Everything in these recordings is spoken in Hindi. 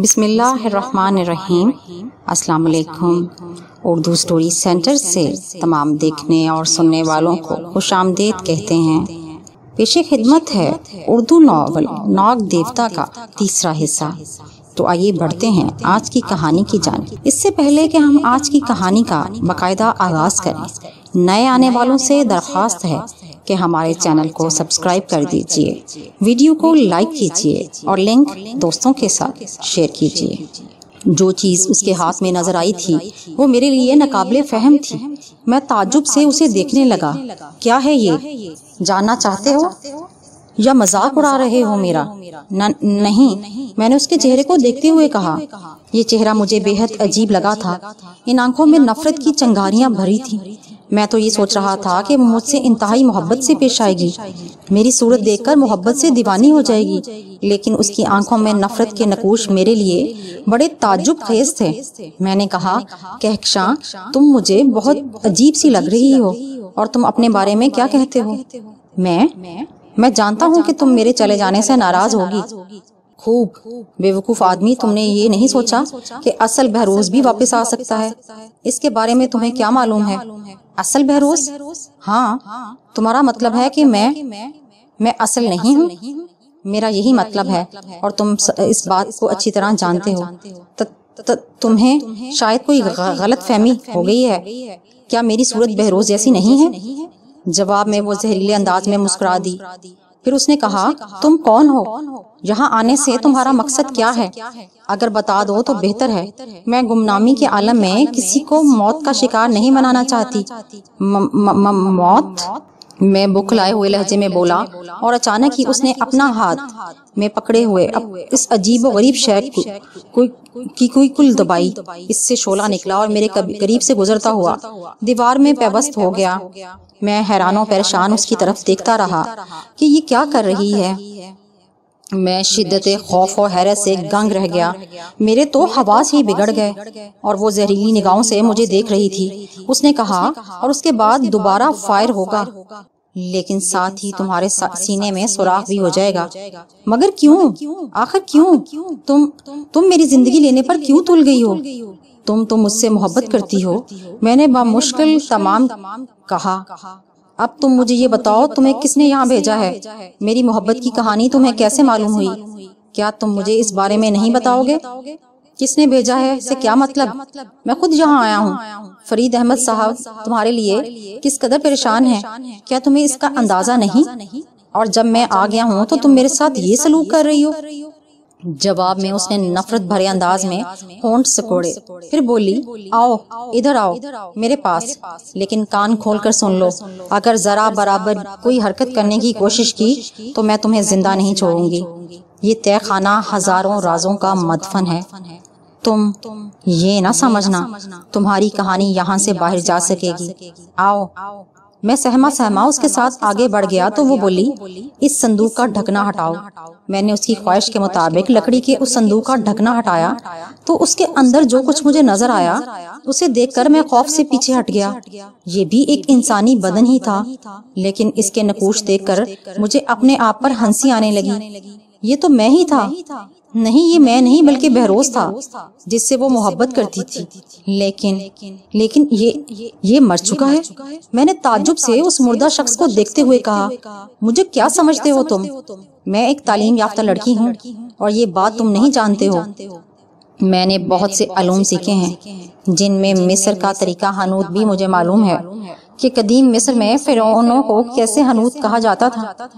बिस्मिल्लाहिर्रहमानिर्रहीम। अस्सलाम वालेकुम उर्दू स्टोरी सेंटर से तमाम देखने और सुनने वालों को खुश आमदेद कहते हैं। पेशे खिदमत है उर्दू नावल नाग देवता का तीसरा हिस्सा। तो आइए बढ़ते हैं आज की कहानी की जान। इससे पहले कि हम आज की कहानी का बकायदा आगाज़ करें, नए आने वालों से दरख्वास्त है कि हमारे चैनल को सब्सक्राइब कर दीजिए। वीडियो को लाइक कीजिए और लिंक दोस्तों के साथ शेयर कीजिए। जो चीज़ उसके हाथ में नज़र आई थी वो मेरे लिए नकाबले फहम थी। मैं ताजुब से उसे देखने लगा क्या है ये? जानना चाहते हो? या मज़ाक उड़ा रहे हो मेरा? न, नहीं। मैंने उसके चेहरे को देखते हुए कहा ये चेहरा मुझे बेहद अजीब लगा था। इन आँखों में नफरत की चंगारियाँ भरी थी। मैं तो ये सोच रहा था कि मुझसे इंतहाई मोहब्बत से पेश आएगी। मेरी सूरत देखकर मोहब्बत से दीवानी हो जाएगी। लेकिन उसकी आँखों में नफरत के नकूश मेरे लिए बड़े ताजुब खेज थे। मैंने कहा कहक्षा तुम मुझे बहुत अजीब सी लग रही हो और तुम अपने बारे में क्या कहते हो? मैं मैं जानता हूँ कि तुम मेरे चले जाने से नाराज़ होगी। खूब बेवकूफ़ आदमी, तुमने ये नहीं सोचा कि असल बहरोज भी वापस आ सकता है? इसके बारे में तुम्हें क्या मालूम है? असल बहरोज? हाँ तुम्हारा मतलब है कि मैं मैं असल नहीं हूँ। मेरा यही मतलब है, और तुम इस बात को अच्छी तरह जानते हो। तुम्हें शायद कोई गलत फहमी हो गई है। क्या मेरी सूरत बहरोज जैसी नहीं है? जवाब में वो जहरीले अंदाज में मुस्कुरा दी। फिर उसने कहा तुम कौन हो? यहाँ आने से तुम्हारा मकसद क्या है? अगर बता दो तो बेहतर है। मैं गुमनामी के आलम में किसी को मौत का शिकार नहीं बनाना चाहती। मौत? मैं बुखलाए हुए लहजे में बोला और अचानक ही उसने अपना हाथ में पकड़े हुए इस अजीब गरीब शहर की कोई कुल दबाई। इससे शोला निकला और मेरे करीब से गुजरता हुआ। दीवार में पेवस्त हो गया। मैं हैरानों परेशान उसकी तरफ़ देखता रहा कि ये क्या कर रही है। मैं शिद्दत खौफ और हैरत से गंग रह गया। मेरे तो हवास ही बिगड़ गए और वो जहरीली निगाहों से मुझे देख रही थी। उसने कहा, और उसके बाद दोबारा फायर होगा। लेकिन साथ ही तुम्हारे सीने में सुराख भी हो जाएगा। मगर क्यों? आखिर क्यों? तुम तुम मेरी ज़िंदगी लेने पर क्यों तुल गई हो? तुम तो मुझसे मोहब्बत करती हो। मैंने मुश्किल तमाम कहा। अब तुम मुझे ये बताओ, तुम्हें किसने यहाँ भेजा है? मेरी मोहब्बत की कहानी तुम्हें कैसे मालूम हुई? क्या तुम मुझे इस बारे में नहीं बताओगे? किसने भेजा है? इसे क्या मतलब? मैं खुद यहाँ आया हूँ। फरीद अहमद साहब, तुम्हारे लिए किस कदर परेशान है? क्या तुम्हें इसका अंदाज़ा नहीं? और जब मैं आ गया हूँ तो तुम मेरे साथ ये सलूक कर रही हो? जवाब में उसने नफरत भरे अंदाज में होंठ सकोड़े। फिर बोली, आओ, इधर आओ, मेरे पास। लेकिन कान खोलकर सुन लो। अगर जरा बराबर कोई हरकत करने की कोशिश की तो मैं तुम्हें ज़िंदा नहीं छोड़ूँगी। ये तय खाना हज़ारों राजों का मदफन है। तुम ये ना समझना, तुम्हारी कहानी यहाँ से बाहर जा सकेगी। आओ मैं सहमा सहमा उसके साथ आगे बढ़ गया तो वो बोली इस संदूक का ढकना हटाओ। मैंने उसकी ख्वाहिश के मुताबिक लकड़ी के उस संदूक का ढकना हटाया। तो उसके अंदर जो कुछ मुझे नज़र आया उसे देखकर मैं खौफ से पीछे हट गया। ये भी एक इंसानी बदन ही था। लेकिन इसके नकूश देखकर मुझे अपने आप पर हँसी आने लगी। ये तो मैं ही था। नहीं, ये मैं नहीं, बल्कि बहरोज था, जिससे वो मोहब्बत करती थी। लेकिन लेकिन ये ये मर चुका है। मैंने ताजुब से उस मुर्दा शख्स को देखते हुए कहा, मुझे क्या समझते हो तुम? मैं एक तालीम याफ्ता लड़की हूँ, और ये बात तुम नहीं जानते हो। मैंने बहुत से अलूम सीखे हैं, जिनमें मिस्र का तरीका हनूत भी मुझे मालूम है कि कदीम मिस्र में फिर को कैसे हनूत कहा जाता था।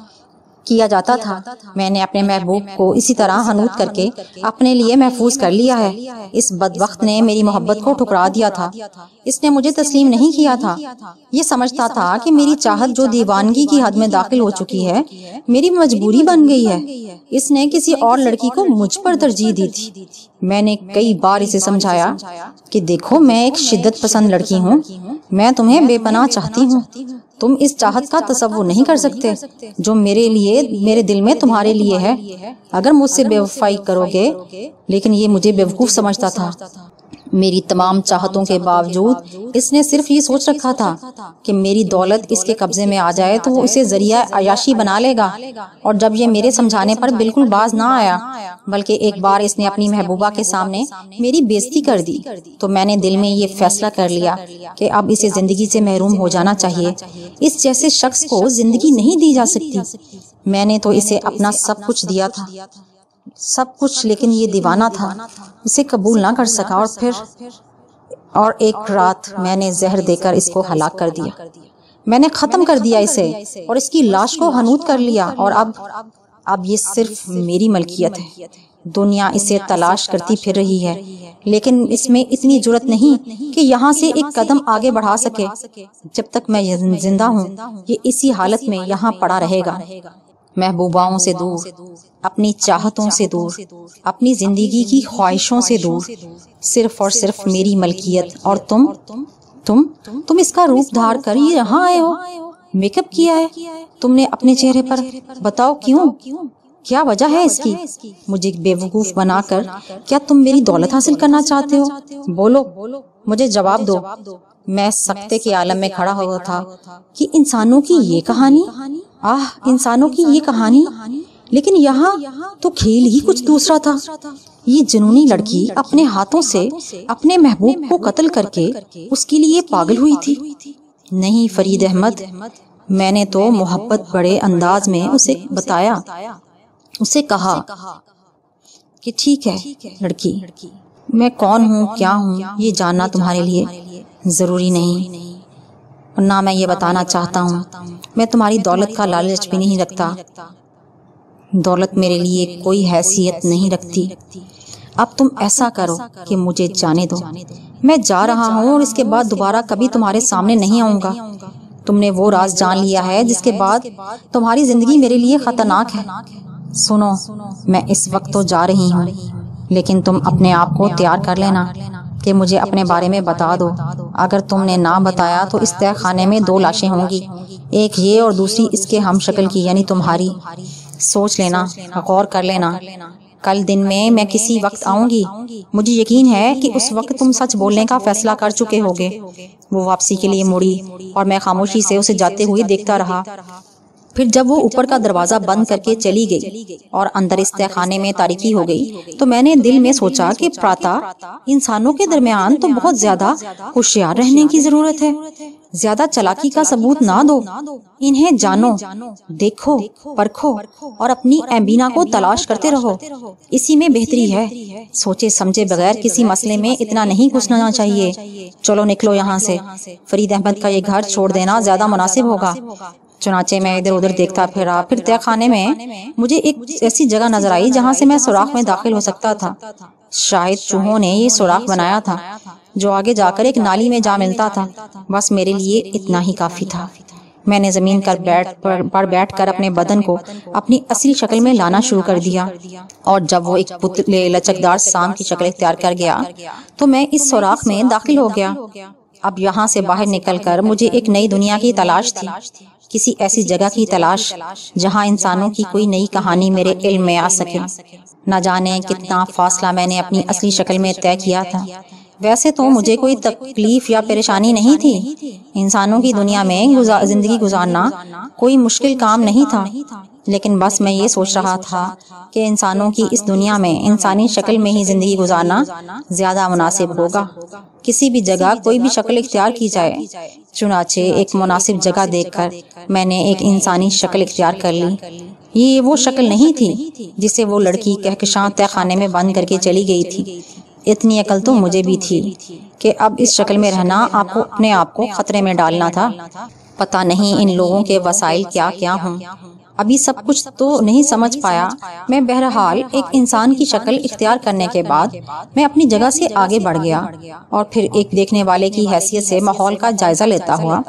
किया जाता था। मैंने अपने महबूब को इसी तरह हनूत करके अपने लिए महफूज कर लिया है। इस बदबख्त ने मेरी मोहब्बत को ठुकरा दिया था। इसने मुझे तस्लीम नहीं किया था। ये समझता था कि मेरी चाहत जो दीवानगी की हद में दाखिल हो चुकी है, मेरी मजबूरी बन गई है। इसने किसी और लड़की को मुझ पर तरजीह दी थी। मैंने कई बार इसे समझाया कि देखो, मैं एक शिद्दत पसंद लड़की हूँ। मैं तुम्हें बेपनाह चाहती हूँ। तुम इस चाहत का तस्वुर नहीं कर सकते, जो मेरे लिए, मेरे दिल में तुम्हारे लिए है। अगर मुझसे बेवफाई करोगे, लेकिन ये मुझे बेवकूफ़ समझता था। मेरी तमाम चाहतों के बावजूद इसने सिर्फ़ ये सोच रखा था कि मेरी दौलत इसके कब्जे में आ जाए तो वो इसे ज़रिया अयाशी बना लेगा। और जब ये मेरे समझाने पर बिल्कुल बाज ना आया, बल्कि एक बार इसने अपनी महबूबा के सामने मेरी बेइज्जती कर दी तो मैंने दिल में ये फैसला कर लिया कि अब इसे ज़िंदगी से महरूम हो जाना चाहिए। इस जैसे शख्स को ज़िंदगी नहीं दी जा सकती। मैंने तो इसे अपना सब कुछ दिया था। सब कुछ, लेकिन ये दीवाना था। इसे कबूल ना कर सका और फिर और एक रात मैंने जहर देकर इसको हलाक कर दिया। मैंने खत्म कर दिया इसे और इसकी लाश को हनूद कर लिया और अब अब ये सिर्फ़ मेरी मलकियत है। दुनिया इसे तलाश करती फिर रही है। लेकिन इसमें इतनी ज़रूरत नहीं कि यहाँ से एक कदम आगे बढ़ा सके। जब तक मैं ज़िंदा हूँ, ये इसी हालत में यहाँ पड़ा रहेगा। महबूबाओं से दूर, अपनी चाहतों से दूर, अपनी ज़िंदगी की ख्वाहिशों से दूर, सिर्फ़ और सिर्फ़ मेरी मलकियत। और तुम? तुम? तुम इसका रूप धार कर ये यहाँ आए हो। मेकअप किया है। तुमने अपने चेहरे पर बताओ क्यों? क्या वजह है इसकी? मुझे बेवकूफ़ बनाकर क्या तुम मेरी दौलत हासिल करना चाहते हो? बोलो, मुझे जवाब दो। मैं सख्ते के आलम में खड़ा हुआ था कि इंसानों की ये कहानी आह, इंसानों की ये कहानी? लेकिन यहाँ तो खेल ही कुछ दूसरा था। ये जुनूनी लड़की अपने हाथों से, अपने महबूब को कत्ल करके उसके लिए पागल हुई थी। नहीं, फरीद अहमद, मैंने तो मोहब्बत बड़े अंदाज में उसे बताया। उसे कहा कि ठीक है, लड़की, मैं कौन हूँ, क्या हूँ, ये जानना तुम्हारे लिए ज़रूरी नहीं। ना मैं ये बताना चाहता हूँ मैं तुम्हारी दौलत का लालच भी नहीं रखता। दौलत मेरे लिए कोई हैसियत नहीं रखती। अब तुम ऐसा करो कि मुझे जाने दो। मैं जा रहा हूँ और इसके बाद दोबारा कभी तुम्हारे सामने नहीं आऊँगा। तुमने वो राज जान लिया है जिसके बाद तुम्हारी ज़िंदगी मेरे लिए खतरनाक है। सुनो, मैं इस वक्त तो जा रही हूँ, लेकिन तुम अपने आप को तैयार कर लेना। कि मुझे अपने बारे में बता दो। अगर तुमने ना बताया तो इस तय खाने में दो लाशें होंगी। एक ये और दूसरी इसके हम शक्ल की, यानी तुम्हारी। सोच लेना, गौर कर लेना। कल दिन में मैं किसी वक्त आऊँगी। मुझे यकीन है कि उस वक्त तुम सच बोलने का फैसला कर चुके होगे। वो वापसी के लिए मुड़ी और मैं खामोशी से उसे जाते हुए देखता रहा। फिर जब वो ऊपर का दरवाज़ा बंद करके चली गई और अंदर इस खाने में तारीकी हो गई तो मैंने दिल में सोचा कि प्राता इंसानों के दरमियान तो बहुत ज़्यादा होशियार रहने की ज़रूरत है। ज़्यादा चलाकी का सबूत ना दो। इन्हें जानो देखो परखो और अपनी एम्बीना को तलाश करते रहो। इसी में बेहतरी है। सोचे समझे बगैर किसी मसले में इतना नहीं घुसना चाहिए। चलो निकलो यहाँ से। फरीद अहमद का ये घर छोड़ देना ज़्यादा मुनासिब होगा चुनाचे मैं इधर उधर देखता फिरा। फिर तय खाने में मुझे एक ऐसी जगह नज़र आई जहाँ से मैं सुराख में दाखिल हो सकता था। शायद चूहों ने ये सुराख बनाया था जो आगे जाकर एक नाली में जा मिलता था। बस मेरे लिए इतना ही काफ़ी था। मैंने ज़मीन कर बैठ पर, पर बैठ कर अपने बदन को अपनी असली शक्ल में लाना शुरू कर दिया। और जब वो एक पुतले लचकदार सांप की शक्ल इख्तियार कर गया तो मैं इस सुराख में दाखिल हो गया। अब यहाँ से बाहर निकलकर मुझे एक नई दुनिया की तलाश थी। किसी ऐसी जगह की तलाश जहाँ इंसानों की कोई नई कहानी मेरे इल्म में आ सके। न जाने कितना फासला मैंने अपनी असली शक्ल में तय किया था। वैसे तो मुझे कोई तकलीफ़ या परेशानी नहीं थी। इंसानों की दुनिया में ज़िंदगी गुजारना कोई मुश्किल काम नहीं था। लेकिन बस मैं ये सोच रहा था कि इंसानों की इस दुनिया में इंसानी शक्ल में ही ज़िंदगी गुजारना ज़्यादा मुनासिब होगा। किसी भी जगह कोई भी शक्ल इख्तियार की जाए। चुनाचे एक मुनासिब जगह देखकर मैंने एक इंसानी शक्ल इख्तियार कर ली। ये वो शक्ल नहीं थी जिसे वो लड़की कहकशां तय खाने में बंद करके चली गई थी। इतनी अकल तो मुझे भी थी कि अब इस शक्ल में रहना आपको अपने आप को खतरे में डालना था। पता नहीं इन लोगों के वसाइल क्या क्या हों। अभी सब कुछ तो नहीं समझ पाया। मैं बहरहाल एक इंसान की शक्ल इख्तियार करने के बाद मैं अपनी जगह से आगे बढ़ गया और फिर एक देखने वाले की हैसियत से माहौल का जायजा लेता हुआ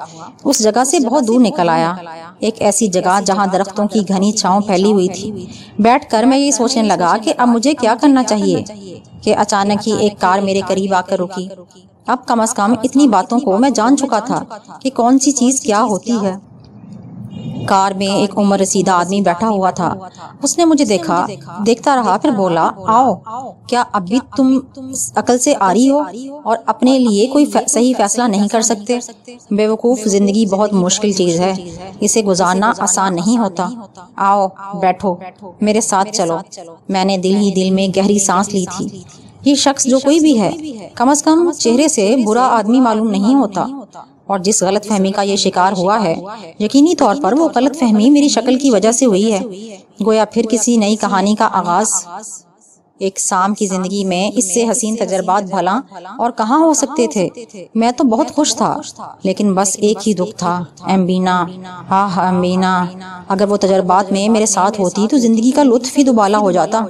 उस जगह से बहुत दूर निकल आया। एक ऐसी जगह जहाँ दरख्तों की घनी छाव फैली हुई थी। बैठकर मैं ये सोचने लगा कि अब मुझे क्या करना चाहिए कि अचानक ही एक कार मेरे करीब आकर रुकी। अब कम अज कम इतनी बातों को मैं जान चुका था कि कौन सी चीज़ क्या होती है। कार में एक उम्र रसीदा आदमी बैठा हुआ था। उसने मुझे देखा, देखता रहा, फिर बोला, आओ, क्या अभी तुम अकल से आ रही हो और अपने लिए कोई सही फैसला नहीं कर सकते? बेवकूफ़ ज़िंदगी बहुत मुश्किल चीज़ है। इसे गुजारना आसान नहीं होता। आओ, बैठो, मेरे साथ चलो। मैंने दिल ही दिल में गहरी सांस ली थी। ये शख्स जो कोई भी है, कम अज कम चेहरे से बुरा आदमी मालूम नहीं होता। और जिस गलत फहमी का ये शिकार हुआ है, यकीनी तौर पर वो गलत फहमी मेरी शक्ल की वजह से हुई है। गोया फिर किसी नई कहानी का आगाज़। एक शाम की ज़िंदगी में इससे हसीन तजर्बात भला और कहाँ हो सकते थे? मैं तो बहुत खुश था, लेकिन बस एक ही दुख था। एम्बीना हाँ हाँ एम्बीना, अगर वो तजर्बात में मेरे साथ होती तो ज़िंदगी का लुत्फ ही दुबाला हो जाता।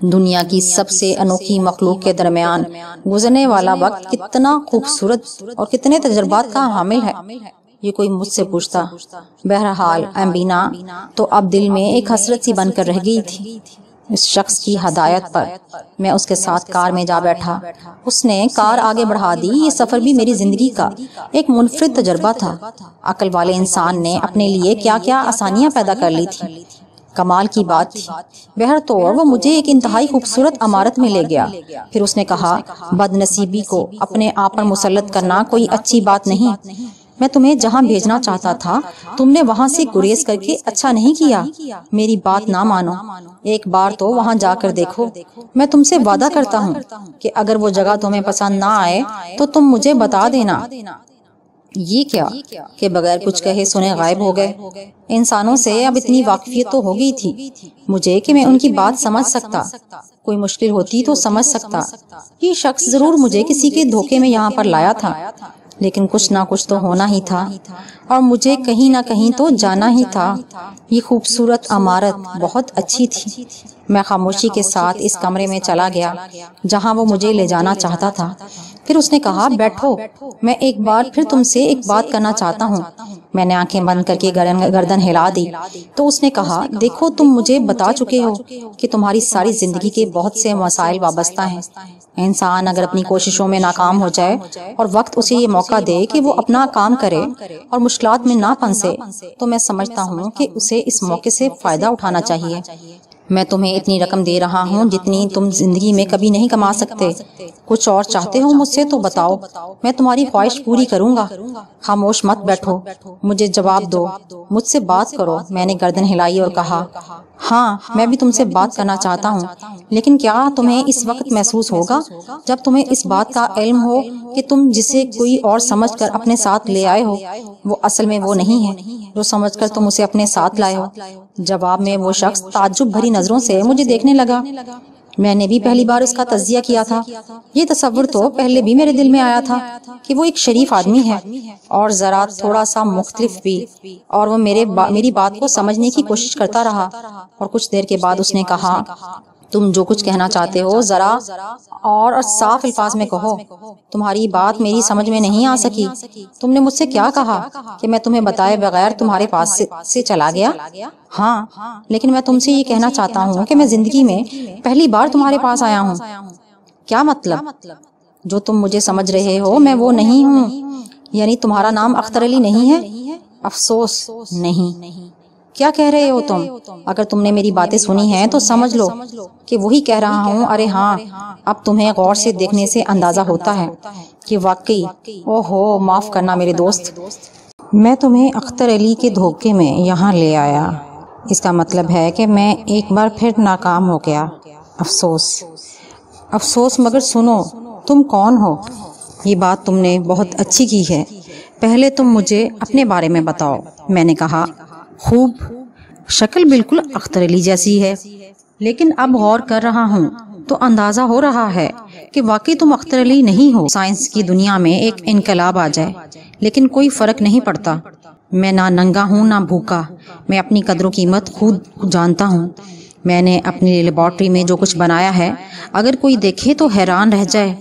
दुनिया की सबसे अनोखी मखलूक के दरमियान गुजरने वाला वक्त कितना खूबसूरत और कितने तजर्बात का हामिल है। ये कोई मुझसे पूछता। बहरहाल एम्बीना तो अब दिल में एक हसरत सी बनकर रह गई थी। इस शख्स की हदायत पर मैं उसके साथ कार में जा बैठा। उसने कार आगे बढ़ा दी। ये सफ़र भी मेरी ज़िंदगी का। एक मुनफरद तजर्बा था। अकल वाले इंसान ने अपने लिए क्या क्या आसानियाँ पैदा कर ली थी। कमाल की बात। थी बहर तो वो मुझे एक इंतहाई खूबसूरत अमारत में ले गया। फिर उसने कहा, बदनसीबी को अपने आप पर मुसलत करना कोई अच्छी बात नहीं। मैं तुम्हें जहाँ भेजना चाहता था, तुमने वहाँ से गुरेज करके अच्छा नहीं किया। मेरी बात ना मानो। एक बार तो वहाँ जाकर देखो। मैं तुमसे वादा करता हूँ कि अगर वो जगह तुम्हें पसंद ना आए तो तुम मुझे बता देना। ये क्या? के बगैर कुछ कहे सुने गायब हो गए। इंसानों से अब इतनी वाकफियत तो हो गई थी। मुझे कि मैं उनकी बात समझ सकता। कोई मुश्किल होती तो समझ सकता। ये शख्स ज़रूर मुझे किसी के धोखे में यहाँ पर लाया था। लेकिन कुछ ना कुछ तो होना ही था। और मुझे कहीं ना कहीं तो जाना ही था। ये खूबसूरत अमारत बहुत अच्छी थी। मैं खामोशी के साथ इस कमरे में चला गया जहाँ वो मुझे ले जाना चाहता था फिर उसने कहा बैठो मैं एक बार फिर तुमसे एक बात करना चाहता हूँ। मैंने आँखें बंद करके गर्दन हिला दी। तो उसने कहा देखो तुम मुझे बता चुके हो कि तुम्हारी सारी ज़िंदगी के बहुत से मसाइल वाबस्ता हैं। इंसान अगर अपनी कोशिशों में नाकाम हो जाए और वक्त उसे ये मौका दे कि वो अपना काम करे और मुश्किल में ना फंसे। तो मैं समझता हूँ कि उसे इस मौके से फ़ायदा उठाना चाहिए। मैं तुम्हें इतनी रकम दे रहा हूँ जितनी तुम ज़िंदगी में कभी नहीं कमा सकते। कुछ और चाहते हो मुझसे तो बताओ। मैं तुम्हारी ख्वाहिश पूरी करूँगा। खामोश मत बैठो। मुझे जवाब दो। मुझसे बात करो। मैंने गर्दन हिलाई और कहा हाँ मैं भी तुमसे बात करना चाहता हूँ। लेकिन क्या तुम्हें इस वक्त महसूस होगा, जब तुम्हें इस बात का इल्म हो कि तुम जिसे कोई और समझकर अपने साथ ले आए हो, वो असल में वो नहीं है, जो समझकर तुम उसे अपने साथ लाए हो। जवाब में वो शख्स ताजुब भरी नज़रों से मुझे देखने लगा। मैंने भी पहली बार उसका तजिया किया था। ये तस्वुर तो पहले भी मेरे दिल में आया था कि वो एक शरीफ आदमी है और जरा थोड़ा सा मुख्तलिफ़ भी और वो मेरे बा, मेरी बात को समझने की कोशिश करता रहा और कुछ देर के बाद उसने कहा तुम जो कुछ कहना चाहते हो जरा और साफ़ अल्फाज में कहो। तुम्हारी बात मेरी समझ में नहीं आ सकी। तुमने मुझसे क्या कहा कि मैं तुम्हें बताए बगैर तुम्हारे पास से, से चला गया? हाँ लेकिन मैं तुमसे ये कहना चाहता हूँ कि मैं ज़िंदगी में पहली बार तुम्हारे पास आया हूँ। क्या मतलब? जो तुम मुझे समझ रहे हो मैं वो नहीं हूँ। यानी तुम्हारा नाम अख्तर अली नहीं है? अफसोस नहीं। क्या कह रहे हो तुम? अगर तुमने मेरी बातें सुनी हैं तो समझ लो कि वही कह रहा हूँ अरे हाँ अब तुम्हें गौर से देखने से अंदाज़ा होता है कि वाकई ओहो माफ़ करना मेरे दोस्त। मैं तुम्हें अख्तर अली के धोखे में यहाँ ले आया। इसका मतलब है कि मैं एक बार फिर नाकाम हो गया। अफसोस। अफसोस। मगर सुनो तुम कौन हो? ये बात तुमने बहुत अच्छी की है। पहले तुम मुझे अपने बारे में बताओ। मैंने कहा खूब शक्ल बिल्कुल अख्तर अली जैसी है। लेकिन अब गौर कर रहा हूँ तो अंदाज़ा हो रहा है कि वाकई तुम अख्तर अली नहीं हो। साइंस की दुनिया में एक इनकलाब आ जाए, लेकिन कोई फ़र्क नहीं पड़ता। मैं ना नंगा हूँ, ना भूखा। मैं अपनी कदरों कीमत खुद जानता हूँ। मैंने अपनी लेबॉर्ट्री में जो कुछ बनाया है, अगर कोई देखे तो हैरान रह जाए।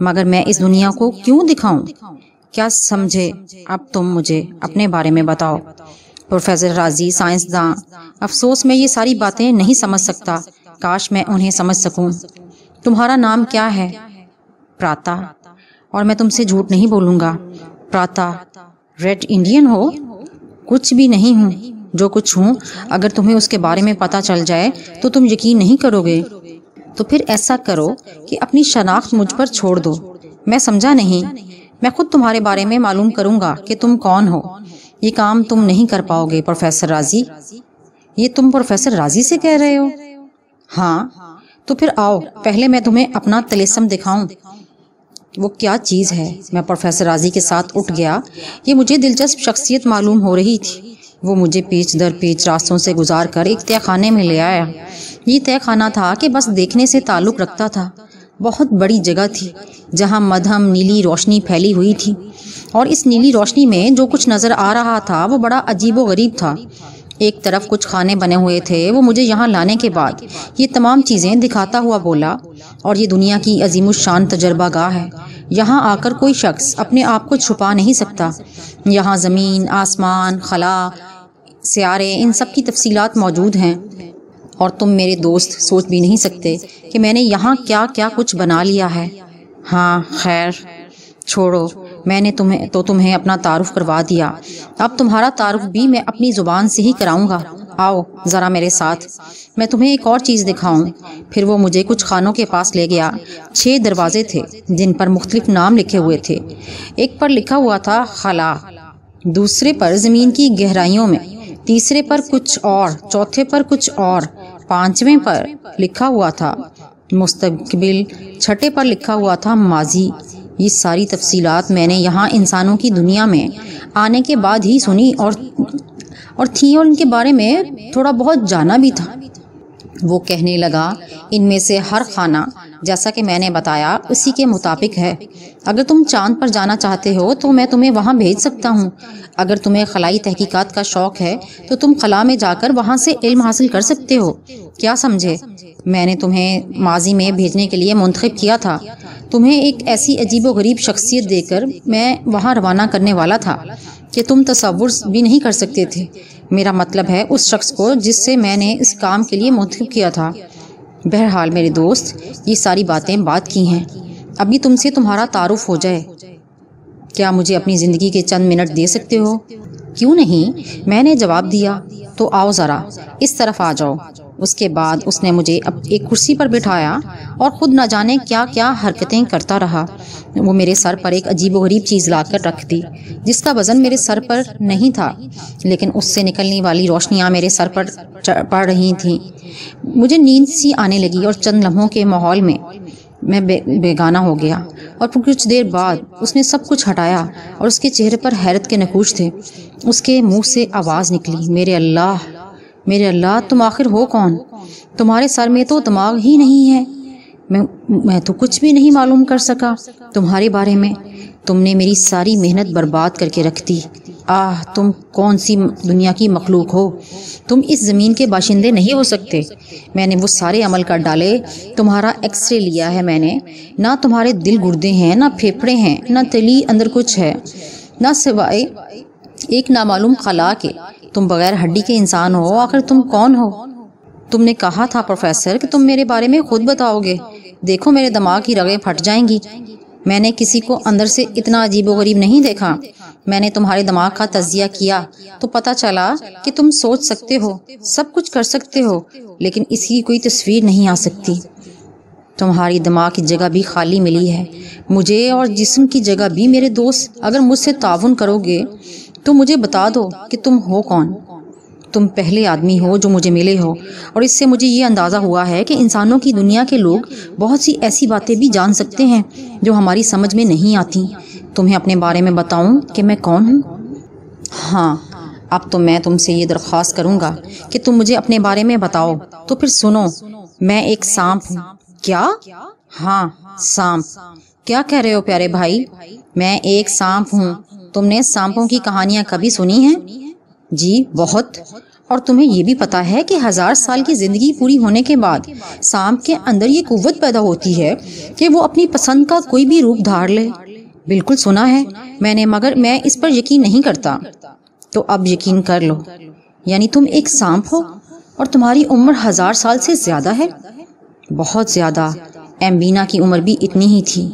मगर मैं इस दुनिया को क्यों दिखाऊँ? क्या समझे? अब तुम मुझे अपने बारे में बताओ। प्रोफेसर राज़ी साइंसदान अफसोस में ये सारी बातें नहीं समझ सकता। काश मैं उन्हें समझ सकूँ। तुम्हारा नाम क्या है? प्राता। और मैं तुमसे झूठ नहीं बोलूँगा। प्राता, रेड इंडियन हो? कुछ भी नहीं हूँ। जो कुछ हूँ, अगर तुम्हें उसके बारे में पता चल जाए तो तुम यकीन नहीं करोगे। तो फिर ऐसा करो कि अपनी शनाख्त मुझ पर छोड़ दो। मैं समझा नहीं। मैं खुद तुम्हारे बारे में मालूम करूँगा कि तुम कौन हो। ये काम तुम नहीं कर पाओगे, प्रोफेसर राज़ी। ये तुम प्रोफेसर राज़ी से कह रहे हो? हाँ। तो फिर आओ, पहले मैं तुम्हें अपना तलेसम दिखाऊँ। वो क्या चीज़ है? मैं प्रोफेसर राज़ी के साथ उठ गया। ये मुझे दिलचस्प शख्सियत मालूम हो रही थी। वो मुझे पेच दर पेच रास्तों से गुजार कर एक तय खाने में ले आया। ये तय खाना था कि बस देखने से ताल्लुक़ रखता था। बहुत बड़ी जगह थी, जहाँ मधम नीली रोशनी फैली हुई थी। और इस नीली रोशनी में जो कुछ नज़र आ रहा था, वो बड़ा अजीब गरीब था। एक तरफ़ कुछ खाने बने हुए थे, वो मुझे यहाँ लाने के बाद ये तमाम चीज़ें दिखाता हुआ बोला, और ये दुनिया की अजीम शान तजर्बा गाह है। यहाँ आकर कोई शख्स अपने आप को छुपा नहीं सकता। यहाँ ज़मीन, आसमान, खला, सियारे, इन सब की तफसीलात मौजूद हैं। और तुम मेरे दोस्त सोच भी नहीं सकते कि मैंने यहाँ क्या क्या कुछ बना लिया है। हाँ खैर, छोड़ो, मैंने तुम्हें तो तुम्हें अपना तारुफ करवा दिया। अब तुम्हारा तारुफ भी मैं अपनी ज़ुबान से ही कराऊँगा। आओ, ज़रा मेरे साथ। मैं तुम्हें एक और चीज़ दिखाऊँ। फिर वो मुझे कुछ खानों के पास ले गया। छह दरवाजे थे, जिन पर मुख्तलिफ़ नाम लिखे हुए थे। एक पर लिखा हुआ था, खला। दूसरे पर ज़मीन की गहराइयों में तीसरे पर कुछ और, चौथे पर कुछ और, पाँचवें पर लिखा हुआ था। मुस्तबिल छठे पर लिखा हुआ था, माजी। ये सारी तफसीलात मैंने यहाँ इंसानों की दुनिया में आने के बाद ही सुनी और और थी और इनके बारे में थोड़ा बहुत जाना भी था। वो कहने लगा, इनमें से हर खाना जैसा कि मैंने बताया, उसी के मुताबिक है। अगर तुम चाँद पर जाना चाहते हो तो मैं तुम्हें वहाँ भेज सकता हूँ। अगर तुम्हें खलाई तहकीकात का शौक़ है तो तुम खला में जाकर वहाँ से इल्म हासिल कर सकते हो। क्या समझे? मैंने तुम्हें माजी में भेजने के लिए मुंतखब किया था। तुम्हें एक ऐसी अजीब गरीब शख्सियत देकर मैं वहाँ रवाना करने वाला था कि तुम तस्वुर भी नहीं कर सकते थे। मेरा मतलब है उस शख्स को जिससे मैंने इस काम के लिए मुंतब किया था। बहरहाल मेरे दोस्त, ये सारी बातें बात की हैं। अभी तुमसे तुम्हारा तारुफ हो जाए। क्या मुझे अपनी ज़िंदगी के चंद मिनट दे सकते हो? क्यों नहीं? मैंने जवाब दिया तो आओ ज़रा, इस तरफ़ आ जाओ। उसके बाद उसने मुझे अब एक कुर्सी पर बिठाया और ख़ुद न जाने क्या क्या हरकतें करता रहा। वो मेरे सर पर एक अजीब गरीब चीज़ लाकर रख दी जिसका वज़न मेरे सर पर नहीं था लेकिन उससे निकलने वाली रोशनियाँ मेरे सर पर पड़ रही थीं। मुझे नींद सी आने लगी और चंद लम्हों के माहौल में मैं बे, बेगाना हो गया और कुछ देर बाद उसने सब कुछ हटाया और उसके चेहरे पर हैरत के नकूश थे। उसके मुँह से आवाज़ निकली मेरे अल्लाह! मेरे अल्लाह, तुम आखिर हो कौन? तुम्हारे सर में तो दिमाग ही नहीं है। मैं मैं तो कुछ भी नहीं मालूम कर सका तुम्हारे बारे में। तुमने मेरी सारी मेहनत बर्बाद करके रख दी। आह, तुम कौन सी दुनिया की मखलूक हो? तुम इस ज़मीन के बाशिंदे नहीं हो सकते। मैंने वो सारे अमल कर डाले। तुम्हारा एक्सरे लिया है मैंने। ना तुम्हारे दिल गुर्दे हैं, ना फेफड़े हैं, ना तली अंदर कुछ है। ना सिवाय एक नामालूम खला के। तुम बगैर हड्डी के इंसान हो, आखिर तुम कौन हो? तुमने कहा था प्रोफेसर कि तुम मेरे बारे में खुद बताओगे। देखो, मेरे दिमाग की रगें फट जाएँगी। मैंने किसी को अंदर से इतना अजीब गरीब नहीं देखा। मैंने तुम्हारे दिमाग का तजिया किया। तो पता चला कि तुम सोच सकते हो, सब कुछ कर सकते हो, लेकिन इसकी कोई तस्वीर नहीं आ सकती। तुम्हारी दिमाग की जगह भी खाली मिली है। मुझे और जिस्म की जगह भी मेरे दोस्त अगर मुझसे ताउन करोगे तो मुझे बता दो कि तुम हो कौन? तुम पहले आदमी हो जो मुझे मिले हो। और इससे मुझे ये अंदाज़ा हुआ है कि इंसानों की दुनिया के लोग बहुत सी ऐसी बातें भी जान सकते हैं जो हमारी समझ में नहीं आती। तुम्हें अपने बारे में बताऊँ कि मैं कौन हूँ? हाँ अब तो मैं तुमसे ये दरख्वास्त करूँगा कि तुम मुझे अपने बारे में बताओ। तो फिर सुनो, मैं एक सांप हूँ। क्या? हाँ सांप। क्या कह रहे हो प्यारे भाई? मैं एक सांप हूँ। तुमने सांपों की कहानियाँ कभी सुनी हैं? जी, बहुत। और तुम्हें ये भी पता है कि हज़ार साल की ज़िंदगी पूरी होने के बाद सांप के अंदर ये कुव्वत पैदा होती है कि वो अपनी पसंद का कोई भी रूप धार ले। बिल्कुल सुना है, मैंने, मगर मैं इस पर यकीन नहीं करता। तो अब यकीन कर लो, यानी तुम एक सांप हो और तुम्हारी उम्र हज़ार साल से ज़्यादा है। बहुत ज़्यादा। एम्बीना की उम्र भी इतनी ही थी।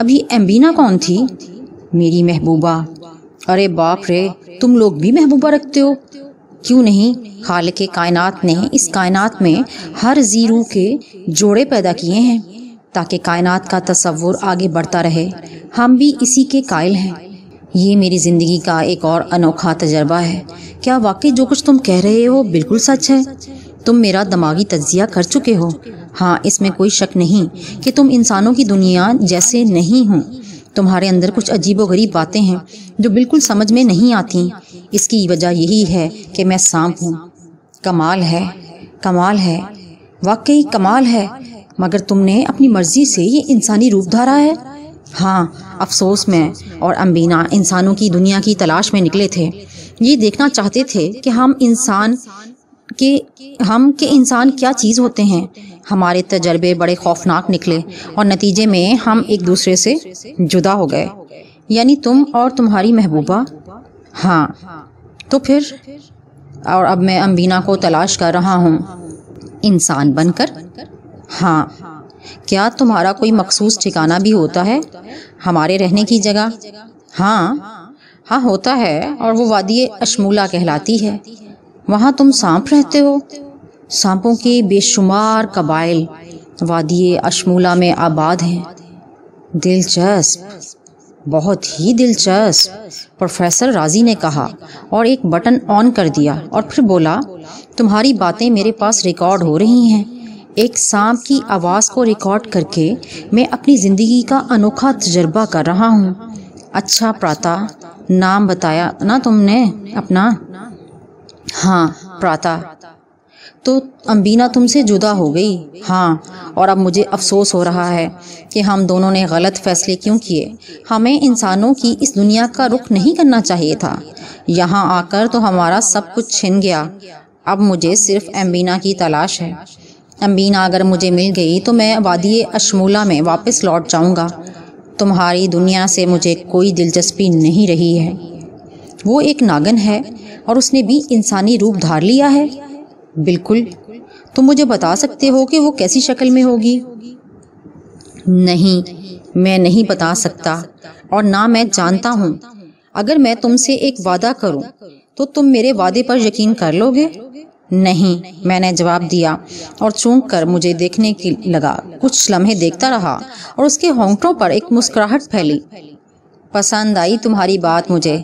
अभी एम्बीना कौन थी? मेरी महबूबा। अरे बाप रे, तुम लोग भी महबूबा रखते हो? क्यों नहीं? खाल के कायनात ने इस कायनात में हर जीरू के जोड़े पैदा किए हैं, ताकि कायनात का तस्वुर आगे बढ़ता रहे। हम भी इसी के कायल हैं। ये मेरी ज़िंदगी का एक और अनोखा तजर्बा है। क्या वाकई जो कुछ तुम कह रहे हो बिल्कुल सच है? तुम मेरा दिमागी तजिया कर चुके हो। हाँ इसमें कोई शक नहीं कि तुम इंसानों की दुनिया जैसे नहीं हो। तुम्हारे अंदर कुछ अजीब व गरीब बातें हैं जो बिल्कुल समझ में नहीं आती। इसकी वजह यही है कि मैं सांप हूँ। कमाल है कमाल है, वाकई कमाल है। मगर तुमने अपनी मर्ज़ी से ये इंसानी रूप धारा है। हाँ अफसोस में और अम्बीना इंसानों की दुनिया की तलाश में निकले थे। ये देखना चाहते थे कि हम इंसान के, हम के इंसान क्या चीज़ होते हैं। हमारे तजर्बे बड़े खौफनाक निकले और नतीजे में हम एक दूसरे से जुदा हो गए। यानी तुम और तुम्हारी महबूबा? हाँ। तो फिर? और अब मैं अम्बीना को तलाश कर रहा हूँ। इंसान बनकर? हाँ। क्या तुम्हारा कोई मखसूस ठिकाना भी होता है? हमारे रहने की जगह? हाँ। हाँ होता है और वो वादी अशमूला कहलाती है। वहाँ तुम सांप रहते हो? सांपों के बेशुमार कबाइल वादी अशमूला में आबाद हैं। दिलचस्प, बहुत ही दिलचस्प, प्रोफेसर राज़ी ने कहा और एक बटन ऑन कर दिया और फिर बोला, तुम्हारी बातें मेरे पास रिकॉर्ड हो रही हैं। एक सांप की आवाज़ को रिकॉर्ड करके मैं अपनी ज़िंदगी का अनोखा तजर्बा कर रहा हूँ। अच्छा प्राता, नाम बताया ना तुमने अपना? हाँ प्राता। तो अम्बीना तुमसे जुदा हो गई। हाँ और अब मुझे अफसोस हो रहा है कि हम दोनों ने गलत फैसले क्यों किए। हमें इंसानों की इस दुनिया का रुख नहीं करना चाहिए था। यहाँ आकर तो हमारा सब कुछ छिन गया। अब मुझे सिर्फ़ अम्बीना की तलाश है। अम्बीना अगर मुझे मिल गई तो मैं वादी अशमूला में वापस लौट जाऊँगा। तुम्हारी दुनिया से मुझे कोई दिलचस्पी नहीं रही है। वो एक नागन है, और उसने भी इंसानी रूप धार लिया है। बिल्कुल। तुम मुझे बता सकते हो कि वो कैसी शक्ल में होगी? नहीं, मैं नहीं बता सकता और ना मैं जानता हूँ। अगर मैं तुमसे एक वादा करूँ तो तुम मेरे वादे पर यकीन कर लोगे? नहीं, मैंने जवाब दिया और चूंक कर मुझे देखने की लगा, कुछ लम्हे देखता रहा और उसके होंठों पर एक मुस्कुराहट फैली। पसंद आई तुम्हारी बात मुझे।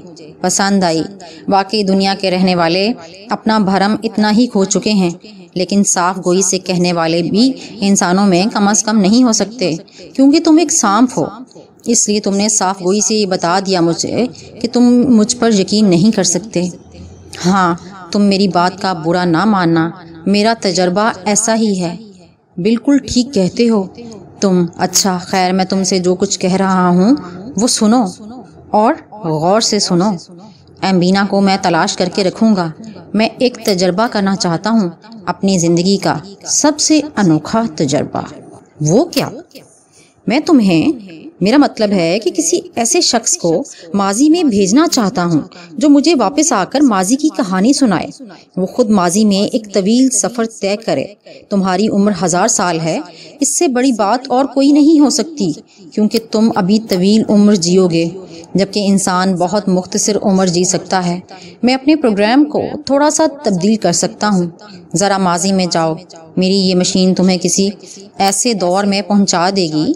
पसंद आई। वाकई दुनिया के रहने वाले अपना भरम इतना ही खो चुके हैं, लेकिन साफ़ गोई से कहने वाले भी इंसानों में कम अज कम नहीं हो सकते, क्योंकि तुम एक सांप हो। इसलिए तुमने साफ़ गोई से ये बता दिया मुझे कि तुम मुझ पर यकीन नहीं कर सकते। हाँ तुम मेरी बात का बुरा ना मानना। मेरा तजर्बा ऐसा ही है। बिल्कुल ठीक कहते हो। तुम अच्छा खैर, मैं तुमसे जो कुछ कह रहा हूँ वो सुनो और गौर से सुनो। एम्बीना को मैं तलाश करके रखूँगा। मैं एक तजर्बा करना चाहता हूँ अपनी ज़िंदगी का सबसे अनोखा तजर्बा। वो क्या? मैं तुम्हें मेरा मतलब है कि किसी ऐसे शख्स को माजी में भेजना चाहता हूँ, जो मुझे वापस आकर माजी की कहानी सुनाए। वो खुद माजी में एक तवील सफ़र तय करे। तुम्हारी उम्र हज़ार साल है। इससे बड़ी बात और कोई नहीं हो सकती, क्योंकि तुम अभी तवील उम्र जियोगे, जबकि इंसान बहुत मुख्तसर उम्र जी सकता है। मैं अपने प्रोग्राम को थोड़ा सा तब्दील कर सकता हूँ। ज़रा माजी में जाओ। मेरी ये मशीन तुम्हें किसी ऐसे दौर में पहुँचा देगी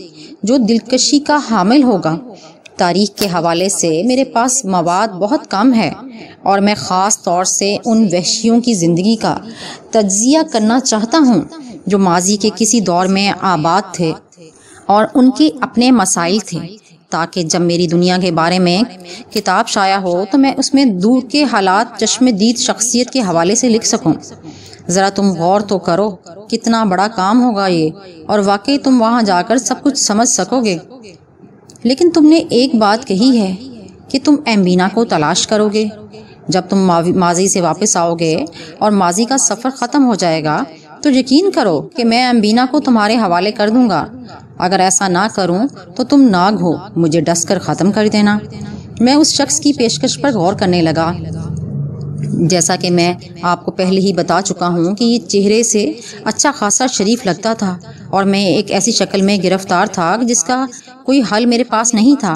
जो दिलकशी का हामिल होगा तारीख के हवाले से मेरे पास मवाद बहुत कम है और मैं ख़ास तौर से उन वहशियों की ज़िंदगी का तजिया करना चाहता हूँ, जो माजी के किसी दौर में आबाद थे और उनके अपने मसाइल थे, ताकि जब मेरी दुनिया के बारे में किताब शाया हो तो मैं उसमें दूर के हालात, चश्मदीद शख्सियत के हवाले से लिख सकूँ। ज़रा तुम गौर तो करो कितना बड़ा काम होगा ये, और वाकई तुम वहाँ जाकर सब कुछ समझ सकोगे। लेकिन तुमने एक बात कही है कि तुम एम्बीना को तलाश करोगे। जब तुम माजी से वापस आओगे और माजी का सफ़र ख़त्म हो जाएगा तो यकीन करो कि मैं एम्बीना को तुम्हारे हवाले कर दूँगा। अगर ऐसा ना करूँ तो तुम नाग हो, मुझे डस कर ख़त्म कर देना। मैं उस शख्स की पेशकश पर गौर करने लगा। जैसा कि मैं आपको पहले ही बता चुका हूँ कि ये चेहरे से अच्छा खासा शरीफ लगता था और मैं एक ऐसी शक्ल में गिरफ़्तार था जिसका कोई हल मेरे पास नहीं था।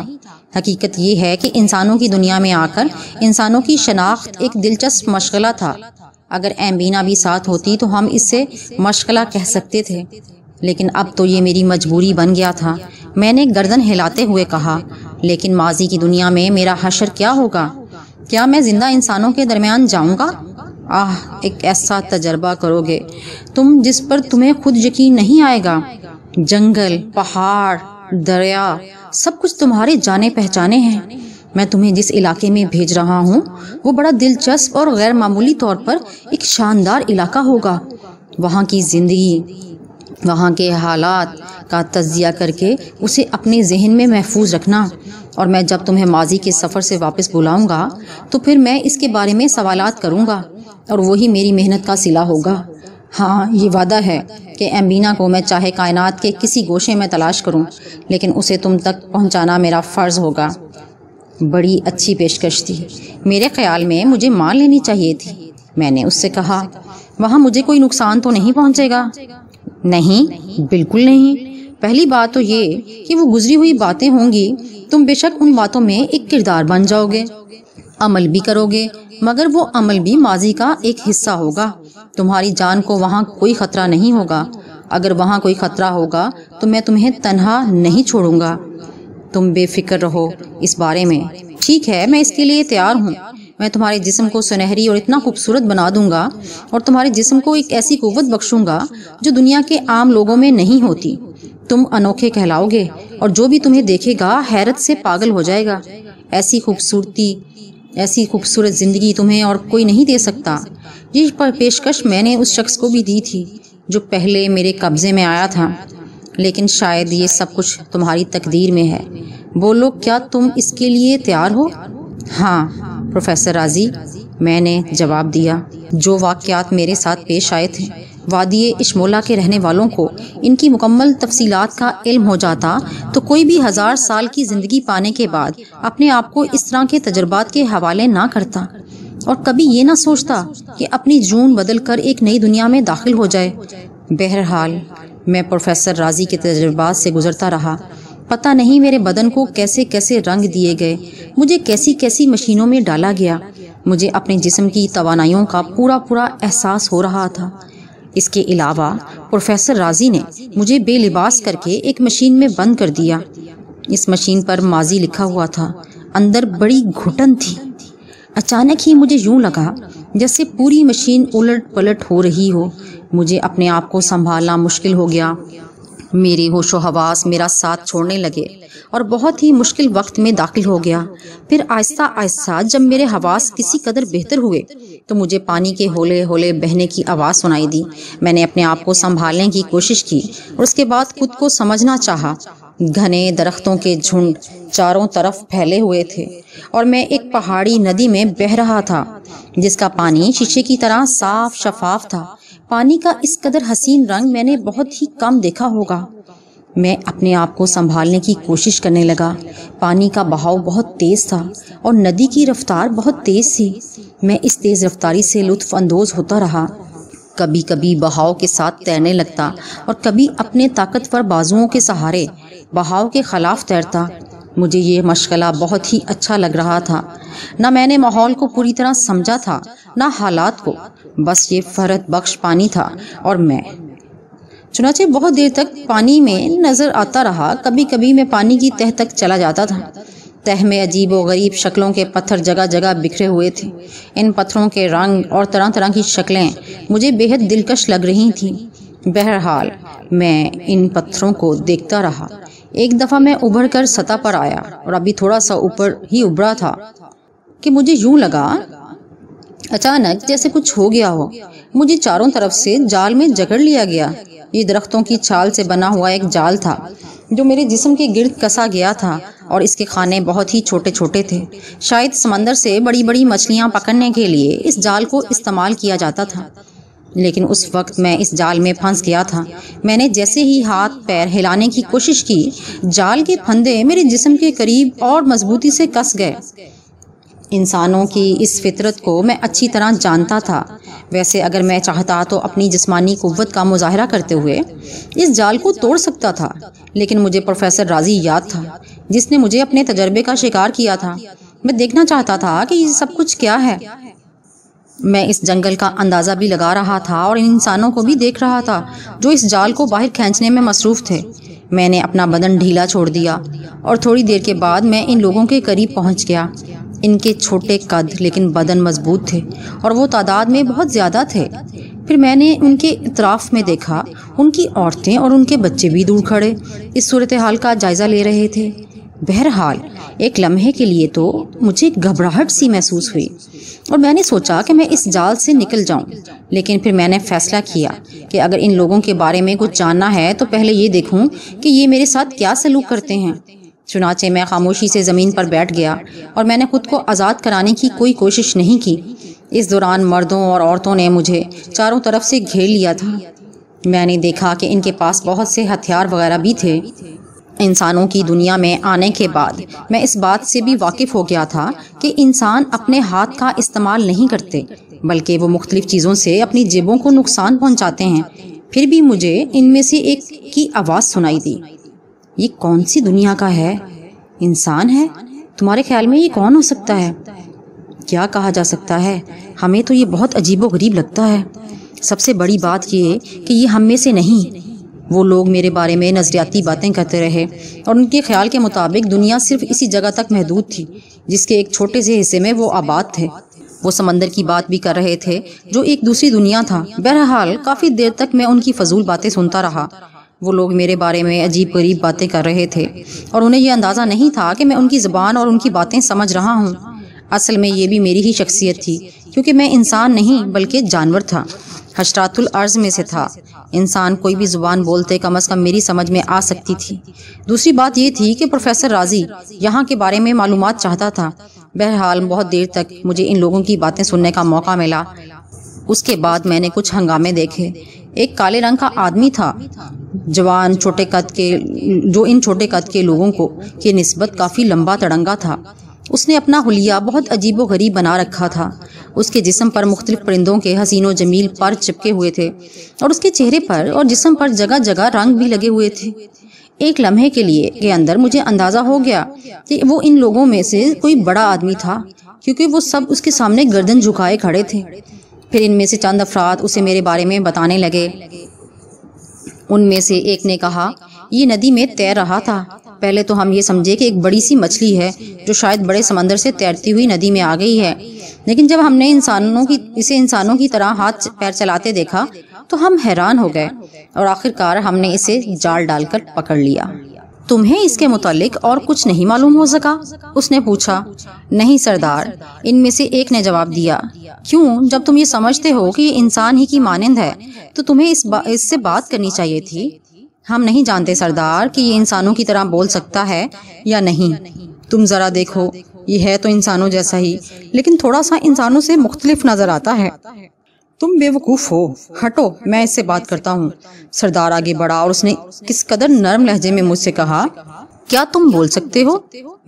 हकीकत ये है कि इंसानों की दुनिया में आकर इंसानों की शनाख्त एक दिलचस्प मशगला था। अगर एम्बीना भी साथ होती तो हम इससे मशगला कह सकते थे। लेकिन अब तो ये मेरी मजबूरी बन गया था। मैंने गर्दन हिलाते हुए कहा, लेकिन माजी की दुनिया में मेरा हशर क्या होगा? क्या मैं ज़िंदा इंसानों के दरमियान जाऊँगा? आह, एक ऐसा तजर्बा करोगे। तुम जिस पर तुम्हें खुद यकीन नहीं आएगा। जंगल, पहाड़, दरिया, सब कुछ तुम्हारे जाने पहचाने हैं। मैं तुम्हें जिस इलाके में भेज रहा हूँ, वो बड़ा दिलचस्प और गैर मामूली तौर पर एक शानदार इलाका होगा। वहाँ की ज़िंदगी वहाँ के हालात का तजिया करके उसे अपने जहन में महफूज रखना। और मैं जब तुम्हें माजी के सफ़र से वापस बुलाऊँगा तो फिर मैं इसके बारे में सवालात करूँगा और वही मेरी मेहनत का सिला होगा। हाँ ये वादा है कि एम्बीना को मैं चाहे कायनात के किसी गोशे में तलाश करूँ, लेकिन उसे तुम तक पहुंचाना मेरा फ़र्ज़ होगा। बड़ी अच्छी पेशकश थी। मेरे ख्याल में मुझे मान लेनी चाहिए थी। मैंने उससे कहा वहाँ मुझे कोई नुकसान तो नहीं पहुँचेगा? नहीं, बिल्कुल नहीं। पहली बात तो ये कि वो गुजरी हुई बातें होंगी, तुम बेशक उन बातों में एक किरदार बन जाओगे। अमल भी करोगे, मगर वो अमल भी माजी का एक हिस्सा होगा। तुम्हारी जान को वहाँ कोई खतरा नहीं होगा। अगर वहाँ कोई खतरा होगा तो मैं तुम्हें तनहा नहीं छोड़ूँगा। तुम बेफिक्र रहो इस बारे में। ठीक है, मैं इसके लिए तैयार हूँ। मैं तुम्हारे जिस्म को सुनहरी और इतना खूबसूरत बना दूँगा और तुम्हारे जिस्म को एक ऐसी कुवत बख्शूँगा जो दुनिया के आम लोगों में नहीं होती। तुम अनोखे कहलाओगे और जो भी तुम्हें देखेगा, हैरत से पागल हो जाएगा। ऐसी खूबसूरती, ऐसी खूबसूरत ज़िंदगी तुम्हें और कोई नहीं दे सकता। ये पर पेशकश मैंने उस शख्स को भी दी थी, जो पहले मेरे कब्ज़े में आया था। लेकिन शायद ये सब कुछ तुम्हारी तकदीर में है। बोलो क्या तुम इसके लिए तैयार हो? हाँ। प्रोफेसर राज़ी, मैंने जवाब दिया, जो वाक़ात मेरे साथ पेश आए थे वादी इशमोला के रहने वालों को इनकी मुकम्मल तफसीलात का इल्म हो जाता तो कोई भी हज़ार साल की ज़िंदगी पाने के बाद अपने आप को इस तरह के तजर्बात के हवाले ना करता और कभी ये ना सोचता कि अपनी जून बदल कर एक नई दुनिया में दाखिल हो जाए। बहरहाल, मैं प्रोफेसर राज़ी के तजर्बात से गुजरता रहा पता नहीं मेरे बदन को कैसे कैसे रंग दिए गए। मुझे कैसी कैसी मशीनों में डाला गया। मुझे अपने जिस्म की तोानाइयों का पूरा पूरा एहसास हो रहा था। इसके अलावा प्रोफेसर राज़ी ने मुझे बेलिबास करके एक मशीन में बंद कर दिया। इस मशीन पर माजी लिखा हुआ था। अंदर बड़ी घुटन थी। अचानक ही मुझे यूँ लगा जैसे पूरी मशीन उलट पलट हो रही हो। मुझे अपने आप को संभालना मुश्किल हो गया। मेरे होशो हवास मेरा साथ छोड़ने लगे और बहुत ही मुश्किल वक्त में दाखिल हो गया। फिर आहिस्ता आहिस्ता जब मेरे हवास किसी कदर बेहतर हुए तो मुझे पानी के होले होले बहने की आवाज़ सुनाई दी। मैंने अपने आप को संभालने की कोशिश की और उसके बाद खुद को समझना चाहा। घने दरख्तों के झुंड चारों तरफ़ फैले हुए थे और मैं एक पहाड़ी नदी में बह रहा था, जिसका पानी शीशे की तरह साफ़ शफाफ था। पानी का इस कदर हसीन रंग मैंने बहुत ही कम देखा होगा। मैं अपने आप को संभालने की कोशिश करने लगा। पानी का बहाव बहुत तेज़ था और नदी की रफ्तार बहुत तेज़ थी। मैं इस तेज़ रफ्तारी से लुत्फ अंदोज होता रहा। कभी कभी बहाव के साथ तैरने लगता और कभी अपने ताकतवर बाजुओं के सहारे बहाव के खिलाफ तैरता। मुझे ये मशगला बहुत ही अच्छा लग रहा था। ना मैंने माहौल को पूरी तरह समझा था, न हालात को। बस ये फरत बख्श पानी था और मैं। चुनाचे बहुत देर तक पानी में नज़र आता रहा। कभी कभी मैं पानी की तह तक चला जाता था। तह में अजीब व गरीब शक्लों के पत्थर जगह जगह बिखरे हुए थे। इन पत्थरों के रंग और तरह तरह की शक्लें मुझे बेहद दिलकश लग रही थीं। बहरहाल, मैं इन पत्थरों को देखता रहा। एक दफ़ा मैं उभर कर सतह पर आया और अभी थोड़ा सा ऊपर ही उभरा था कि मुझे यूँ लगा, अचानक जैसे कुछ हो गया हो, मुझे चारों तरफ़ से जाल में जकड़ लिया गया। ये दरख्तों की छाल से बना हुआ एक जाल था, जो मेरे जिस्म के गिर्द कसा गया था और इसके खाने बहुत ही छोटे छोटे थे। शायद समंदर से बड़ी बड़ी मछलियाँ पकड़ने के लिए इस जाल को इस्तेमाल किया जाता था। लेकिन उस वक्त मैं इस जाल में फंस गया था। मैंने जैसे ही हाथ पैर हिलाने की कोशिश की, जाल के फंदे मेरे जिस्म के करीब और मजबूती से कस गए। इंसानों की इस फितरत को मैं अच्छी तरह जानता था। वैसे अगर मैं चाहता तो अपनी जिस्मानी कुव्वत का मुजाहरा करते हुए इस जाल को तोड़ सकता था, लेकिन मुझे प्रोफेसर राज़ी याद था, जिसने मुझे अपने तजर्बे का शिकार किया था। मैं देखना चाहता था कि ये सब कुछ क्या है। मैं इस जंगल का अंदाज़ा भी लगा रहा था और इन इंसानों को भी देख रहा था, जो इस जाल को बाहर खींचने में मसरूफ़ थे। मैंने अपना बदन ढीला छोड़ दिया और थोड़ी देर के बाद मैं इन लोगों के करीब पहुँच गया। इनके छोटे कद लेकिन बदन मज़बूत थे और वो तादाद में बहुत ज़्यादा थे। फिर मैंने उनके इतराफ़ में देखा, उनकी औरतें और उनके बच्चे भी दूर खड़े। इस सूरत हाल का जायज़ा ले रहे थे। बहरहाल, एक लम्हे के लिए तो मुझे घबराहट सी महसूस हुई और मैंने सोचा कि मैं इस जाल से निकल जाऊँ। लेकिन फिर मैंने फैसला किया कि अगर इन लोगों के बारे में कुछ जानना है तो पहले ये देखूँ कि ये मेरे साथ क्या सलूक करते हैं। चुनाचे मैं खामोशी से ज़मीन पर बैठ गया और मैंने खुद को आज़ाद कराने की कोई कोशिश नहीं की। इस दौरान मर्दों और औरतों ने मुझे चारों तरफ़ से घेर लिया था। मैंने देखा कि इनके पास बहुत से हथियार वगैरह भी थे। इंसानों की दुनिया में आने के बाद मैं इस बात से भी वाकिफ़ हो गया था कि इंसान अपने हाथ का इस्तेमाल नहीं करते, बल्कि वो मुख्तलिफ़ चीज़ों से अपनी जेबों को नुकसान पहुंचाते हैं। फिर भी मुझे इनमें से एक की आवाज़ सुनाई दी। ये कौन सी दुनिया का है? इंसान है? तुम्हारे ख्याल में ये कौन हो सकता है? क्या कहा जा सकता है? हमें तो ये बहुत अजीबो गरीब लगता है। सबसे बड़ी बात ये कि ये हम में से नहीं वो लोग मेरे बारे में नज़रियाती बातें करते रहे और उनके ख्याल के मुताबिक दुनिया सिर्फ़ इसी जगह तक महदूद थी, जिसके एक छोटे से हिस्से में वो आबाद थे। वो समंदर की बात भी कर रहे थे, जो एक दूसरी दुनिया था। बहरहाल, काफ़ी देर तक मैं उनकी फजूल बातें सुनता रहा। वो लोग मेरे बारे में अजीब गरीब बातें कर रहे थे और उन्हें यह अंदाज़ा नहीं था कि मैं उनकी ज़बान और उनकी बातें समझ रहा हूँ। असल में ये भी मेरी ही शख्सियत थी, क्योंकि मैं इंसान नहीं, बल्कि जानवर था। हशरातुल अर्ज़ में से था। इंसान कोई भी ज़ुबान बोलते कम अज़ कम मेरी समझ में आ सकती थी। दूसरी बात ये थी कि प्रोफेसर राज़ी यहाँ के बारे में मालूम चाहता था। बहरहाल बहुत देर तक मुझे इन लोगों की बातें सुनने का मौका मिला। उसके बाद मैंने कुछ हंगामे देखे। एक काले रंग का आदमी था। जवान छोटे कद के, जो इन छोटे कद के लोगों को, के नस्बत काफ़ी लंबा तड़ंगा था। उसने अपना हुलिया बहुत अजीब गरीब बना रखा था। उसके जिसम पर मुख्तलिफ़ परिंदों के हसीन जमील पर चिपके हुए थे और उसके चेहरे पर और जिसम पर जगह जगह रंग भी लगे हुए थे। एक लम्हे के लिए के अंदर मुझे अंदाज़ा हो गया कि वो इन लोगों में से कोई बड़ा आदमी था, क्योंकि वो सब उसके सामने गर्दन झुकाए खड़े थे। फिर इनमें से चंद अफराद उसे मेरे बारे में बताने लगे। उनमें से एक ने कहा, ये नदी में तैर रहा था। पहले तो हम ये समझे कि एक बड़ी सी मछली है जो शायद बड़े समंदर से तैरती हुई नदी में आ गई है। लेकिन जब हमने इंसानों की इसे इंसानों की तरह हाथ पैर चलाते देखा तो हम हैरान हो गए और आखिरकार हमने इसे जाल डालकर पकड़ लिया। तुम्हें इसके मुतालिक और कुछ नहीं मालूम हो सका? उसने पूछा नहीं सरदार। इनमें से एक ने जवाब दिया क्यों? जब तुम ये समझते हो कि ये इंसान ही की मानंद है तो तुम्हें इस बा, इससे बात करनी चाहिए थी। हम नहीं जानते, सरदार, कि ये इंसानों की तरह बोल सकता है या नहीं। तुम ज़रा देखो, ये है तो इंसानों जैसा ही, लेकिन थोड़ा सा इंसानों से मुख्तलिफ़ नज़र आता है। तुम बेवकूफ़ हो, हटो, मैं इससे बात करता हूँ। सरदार आगे बढ़ा और उसने किस कदर नरम लहजे में मुझसे कहा क्या तुम बोल सकते हो?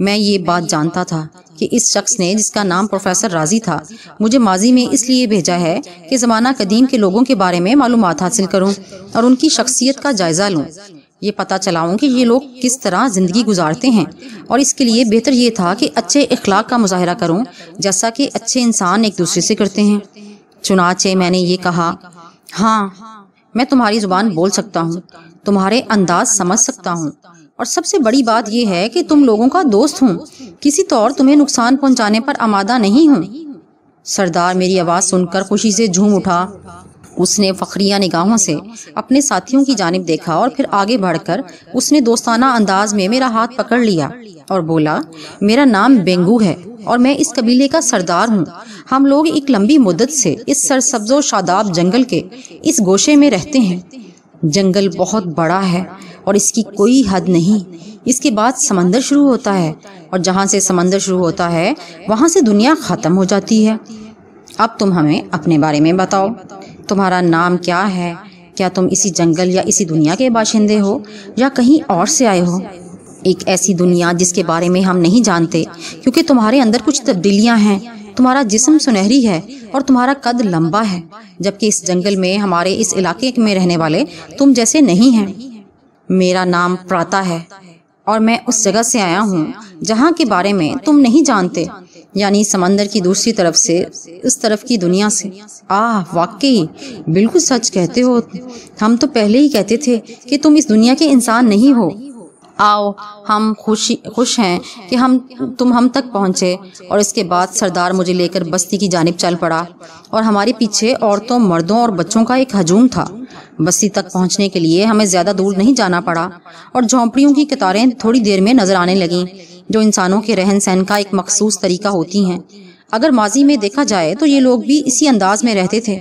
मैं ये बात जानता था कि इस शख्स ने, जिसका नाम प्रोफेसर राज़ी था, मुझे माजी में इसलिए भेजा है कि ज़माना कदीम के लोगों के बारे में मालूम हासिल करूँ और उनकी शख्सियत का जायज़ा लूँ। ये पता चलाऊं कि ये लोग किस तरह ज़िंदगी गुजारते हैं और इसके लिए बेहतर ये था कि अच्छे अखलाक का मुजाहरा करूँ, जैसा कि अच्छे इंसान एक दूसरे से करते हैं। चुनाचे मैंने ये कहा हाँ मैं तुम्हारी ज़ुबान बोल सकता हूँ, तुम्हारे अंदाज समझ सकता हूँ और सबसे बड़ी बात यह है कि तुम लोगों का दोस्त हूँ। किसी तौर तुम्हें नुकसान पहुँचाने पर आमादा नहीं हूँ। सरदार मेरी आवाज़ सुनकर खुशी से झूम उठा। उसने फखरिया निगाहों से अपने साथियों की जानब देखा और फिर आगे बढ़कर उसने दोस्ताना अंदाज में मेरा हाथ पकड़ लिया और बोला, मेरा नाम बेंगू है और मैं इस कबीले का सरदार हूँ। हम लोग एक लंबी मुद्दत से इस सरसब्जो शादाब जंगल के इस गोशे में रहते हैं। जंगल बहुत बड़ा है और इसकी कोई हद नहीं। इसके बाद समंदर शुरू होता है और जहाँ से समंदर शुरू होता है, वहाँ से दुनिया ख़त्म हो जाती है। अब तुम हमें अपने बारे में बताओ। तुम्हारा नाम क्या है? क्या तुम इसी जंगल या इसी दुनिया के बाशिंदे हो या कहीं और से आए हो? एक ऐसी दुनिया जिसके बारे में हम नहीं जानते, क्योंकि तुम्हारे अंदर कुछ तब्दीलियाँ हैं। तुम्हारा जिस्म सुनहरी है और तुम्हारा कद लंबा है, जबकि इस जंगल में हमारे इस इलाके में रहने वाले तुम जैसे नहीं हैं। मेरा नाम प्राता है और मैं उस जगह से आया हूँ, जहाँ के बारे में तुम नहीं जानते, यानी समंदर की दूसरी तरफ़ से उस तरफ़ की दुनिया से। आह, वाकई, बिल्कुल सच कहते हो। हम तो पहले ही कहते थे कि तुम इस दुनिया के इंसान नहीं हो। आओ, हम खुशी, खुश हैं कि हम तुम हम तक पहुँचे और इसके बाद सरदार मुझे लेकर बस्ती की जानब चल पड़ा और हमारे पीछे औरतों, मर्दों और बच्चों का एक हजूम था। बस्ती तक पहुँचने के लिए हमें ज़्यादा दूर नहीं जाना पड़ा और झोंपड़ियों की कतारें थोड़ी देर में नज़र आने लगीं, जो इंसानों के रहन सहन का एक मखसूस तरीका होती हैं। अगर माजी में देखा जाए तो ये लोग भी इसी अंदाज में रहते थे,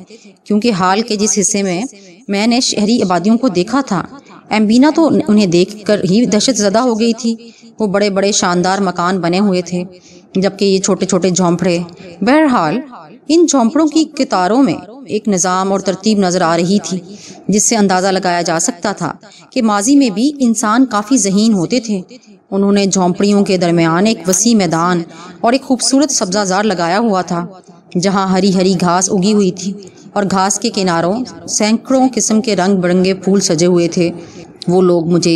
क्योंकि हाल के जिस हिस्से में मैंने शहरी आबादियों को देखा था एम्बीना तो उन्हें देखकर ही दहशत ज़दा हो गई थी। वो बड़े बड़े शानदार मकान बने हुए थे, जबकि ये छोटे छोटे झोंपड़े। बहरहाल, इन झोंपड़ों की कितारों में एक निज़ाम और तरतीब नज़र आ रही थी, जिससे अंदाज़ा लगाया जा सकता था कि माजी में भी इंसान काफ़ी जहीन होते थे। उन्होंने झोंपड़ियों के दरमियान एक वसी मैदान और एक खूबसूरत सब्जाजार लगाया हुआ था। जहाँ हरी हरी घास उगी हुई थी और घास के किनारों सैकड़ों किस्म के रंग बिरंगे फूल सजे हुए थे। वो लोग मुझे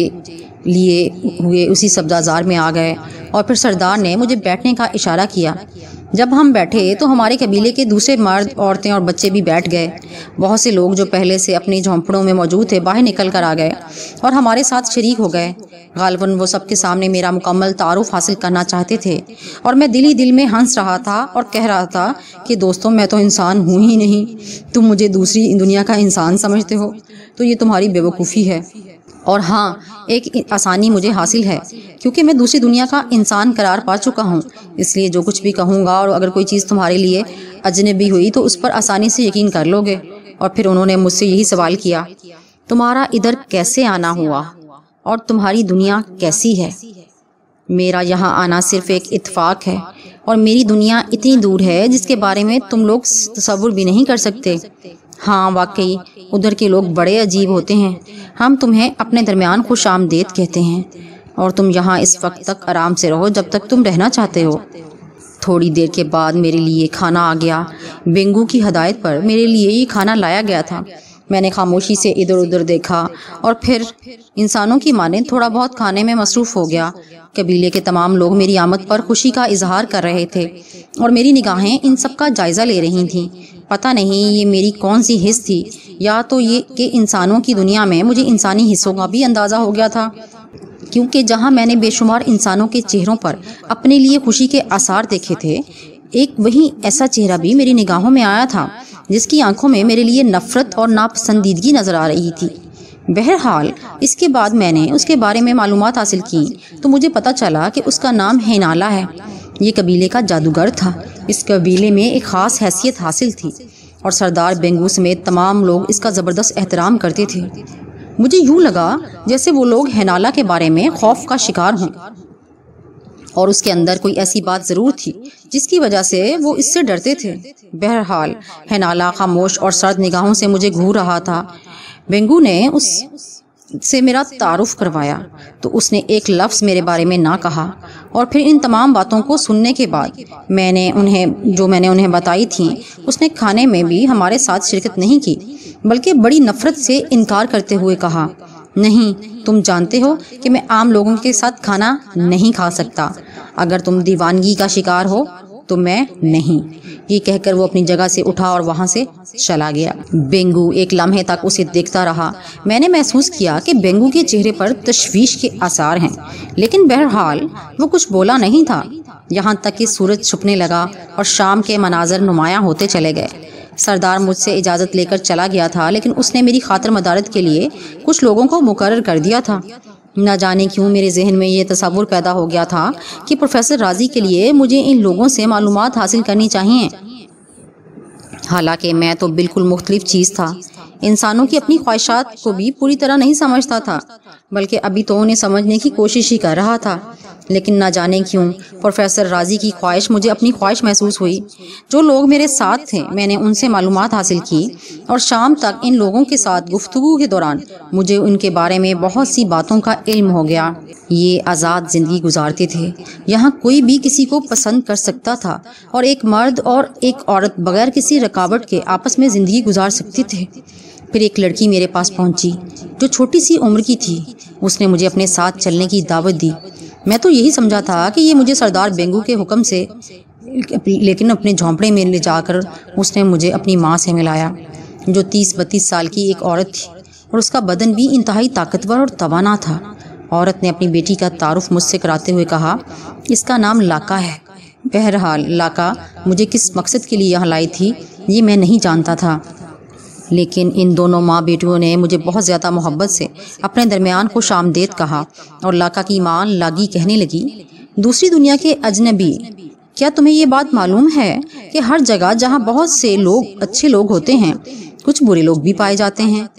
लिए हुए उसी सब्जाजार में आ गए और फिर सरदार ने मुझे बैठने का इशारा किया। जब हम बैठे तो हमारे कबीले के दूसरे मर्द, औरतें और बच्चे भी बैठ गए। बहुत से लोग जो पहले से अपने झोंपड़ों में मौजूद थे, बाहर निकल कर आ गए और हमारे साथ शरीक हो गए। गालबन वो सबके सामने मेरा मुकम्मल तारुफ हासिल करना चाहते थे और मैं दिली दिल में हंस रहा था और कह रहा था कि, दोस्तों, मैं तो इंसान हूँ ही नहीं। तुम मुझे दूसरी दुनिया का इंसान समझते हो। तो ये तुम्हारी बेवकूफ़ी है। और हाँ एक आसानी मुझे हासिल है, क्योंकि मैं दूसरी दुनिया का इंसान करार पा चुका हूँ। इसलिए जो कुछ भी कहूँगा और अगर कोई चीज़ तुम्हारे लिए अजनबी हुई तो उस पर आसानी से यकीन कर लोगे। और फिर उन्होंने मुझसे यही सवाल किया, तुम्हारा इधर कैसे आना हुआ? और तुम्हारी दुनिया कैसी है? मेरा यहाँ आना सिर्फ़ एक इतफाक है, और मेरी दुनिया इतनी दूर है जिसके बारे में तुम लोग तस्वुर भी नहीं कर सकते। हाँ वाकई, उधर के लोग बड़े अजीब होते हैं। हम तुम्हें अपने दरमियान खुश आमदेद कहते हैं और तुम यहाँ इस वक्त तक आराम से रहो जब तक तुम रहना चाहते हो। थोड़ी देर के बाद मेरे लिए खाना आ गया। बेंगू की हदायत पर मेरे लिए ये खाना लाया गया था। मैंने खामोशी से इधर उधर देखा और फिर इंसानों की माने, थोड़ा बहुत खाने में मसरूफ़ हो गया। कबीले के तमाम लोग मेरी आमद पर खुशी का इजहार कर रहे थे और मेरी निगाहें इन सब का जायज़ा ले रही थीं। पता नहीं ये मेरी कौन सी हिस्स थी। या तो ये कि इंसानों की दुनिया में मुझे इंसानी हिस्सों का भी अंदाज़ा हो गया था। क्योंकि जहाँ मैंने बेशुमार इंसानों के चेहरों पर अपने लिए खुशी के आसार देखे थे, एक वही ऐसा चेहरा भी मेरी निगाहों में आया था। जिसकी आँखों में मेरे लिए नफरत और नापसंदीदगी नज़र आ रही थी। बहरहाल, इसके बाद मैंने उसके बारे में मालूम हासिल की तो मुझे पता चला कि उसका नाम हेनाला है। ये कबीले का जादूगर था। इस कबीले में एक ख़ास हैसियत हासिल थी और सरदार बेंगू समेत तमाम लोग इसका ज़बरदस्त एहतराम करते थे। मुझे यूँ लगा जैसे वो लोग हेनाला के बारे में खौफ का शिकार हों। और उसके अंदर कोई ऐसी बात ज़रूर थी, जिसकी वजह से वो इससे डरते थे। बहरहाल, हेनाला खामोश और सर्द निगाहों से मुझे घूर रहा था। बेंगू ने उस से मेरा तारुफ करवाया तो उसने एक लफ्ज़ मेरे बारे में ना कहा और फिर इन तमाम बातों को सुनने के बाद मैंने उन्हें, जो मैंने उन्हें बताई थी, उसने खाने में भी हमारे साथ शिरकत नहीं की, बल्कि बड़ी नफ़रत से इनकार करते हुए कहा नहीं, तुम जानते हो कि मैं आम लोगों के साथ खाना नहीं खा सकता। अगर तुम दीवानगी का शिकार हो तो मैं नहीं। ये कहकर वो अपनी जगह से उठा और वहाँ से चला गया। बेंगू एक लम्हे तक उसे देखता रहा। मैंने महसूस किया कि बेंगू के चेहरे पर तशवीश के आसार हैं, लेकिन बहरहाल वो कुछ बोला नहीं था। यहाँ तक कि सूरज छुपने लगा और शाम के मनाजर नुमाया होते चले गए। सरदार मुझसे इजाज़त लेकर चला गया था, लेकिन उसने मेरी खातर मदारत के लिए कुछ लोगों को मुकर कर दिया था। न जाने क्यों मेरे जहन में यह तस्वुर पैदा हो गया था कि प्रोफेसर राज़ी के लिए मुझे इन लोगों से मालूम हासिल करनी चाहिए। हालाँकि मैं तो बिल्कुल मुख्तलिफ़ चीज़ था। इंसानों की अपनी ख्वाहिशात को भी पूरी तरह नहीं समझता था। बल्कि अभी तो उन्हें समझने की कोशिश ही कर रहा था। लेकिन ना जाने क्यों, प्रोफेसर राज़ी की ख्वाहिश मुझे अपनी ख्वाहिश महसूस हुई। जो लोग मेरे साथ थे, मैंने उनसे मालूम हासिल की और शाम तक इन लोगों के साथ गुफ्तु के दौरान मुझे उनके बारे में बहुत सी बातों का इल्म हो गया। ये आज़ाद ज़िंदगी गुजारते थे। यहाँ कोई भी किसी को पसंद कर सकता था और एक मर्द और एक औरत बगैर किसी रुकावट के आपस में ज़िंदगी गुजार सकते थे। फिर एक लड़की मेरे पास पहुँची, जो छोटी सी उम्र की थी। उसने मुझे अपने साथ चलने की दावत दी। मैं तो यही समझा था कि ये मुझे सरदार बेंगू के हुक्म से, लेकिन अपने झोंपड़े में ले जाकर उसने मुझे अपनी माँ से मिलाया, जो तीस बत्तीस साल की एक औरत थी, और उसका बदन भी इंतहाई ताकतवर और तवाना था। औरत ने अपनी बेटी का तारुफ मुझसे कराते हुए कहा, इसका नाम लाका है। बहरहाल, लाका मुझे किस मकसद के लिए यहाँ लाई थी, ये मैं नहीं जानता था। लेकिन इन दोनों माँ बेटियों ने मुझे बहुत ज़्यादा मोहब्बत से अपने दरमियान को शामदेद कहा और लाका की माँ लागी कहने लगी, दूसरी दुनिया के अजनबी, क्या तुम्हें ये बात मालूम है कि हर जगह जहाँ बहुत से लोग अच्छे लोग होते हैं, कुछ बुरे लोग भी पाए जाते हैं?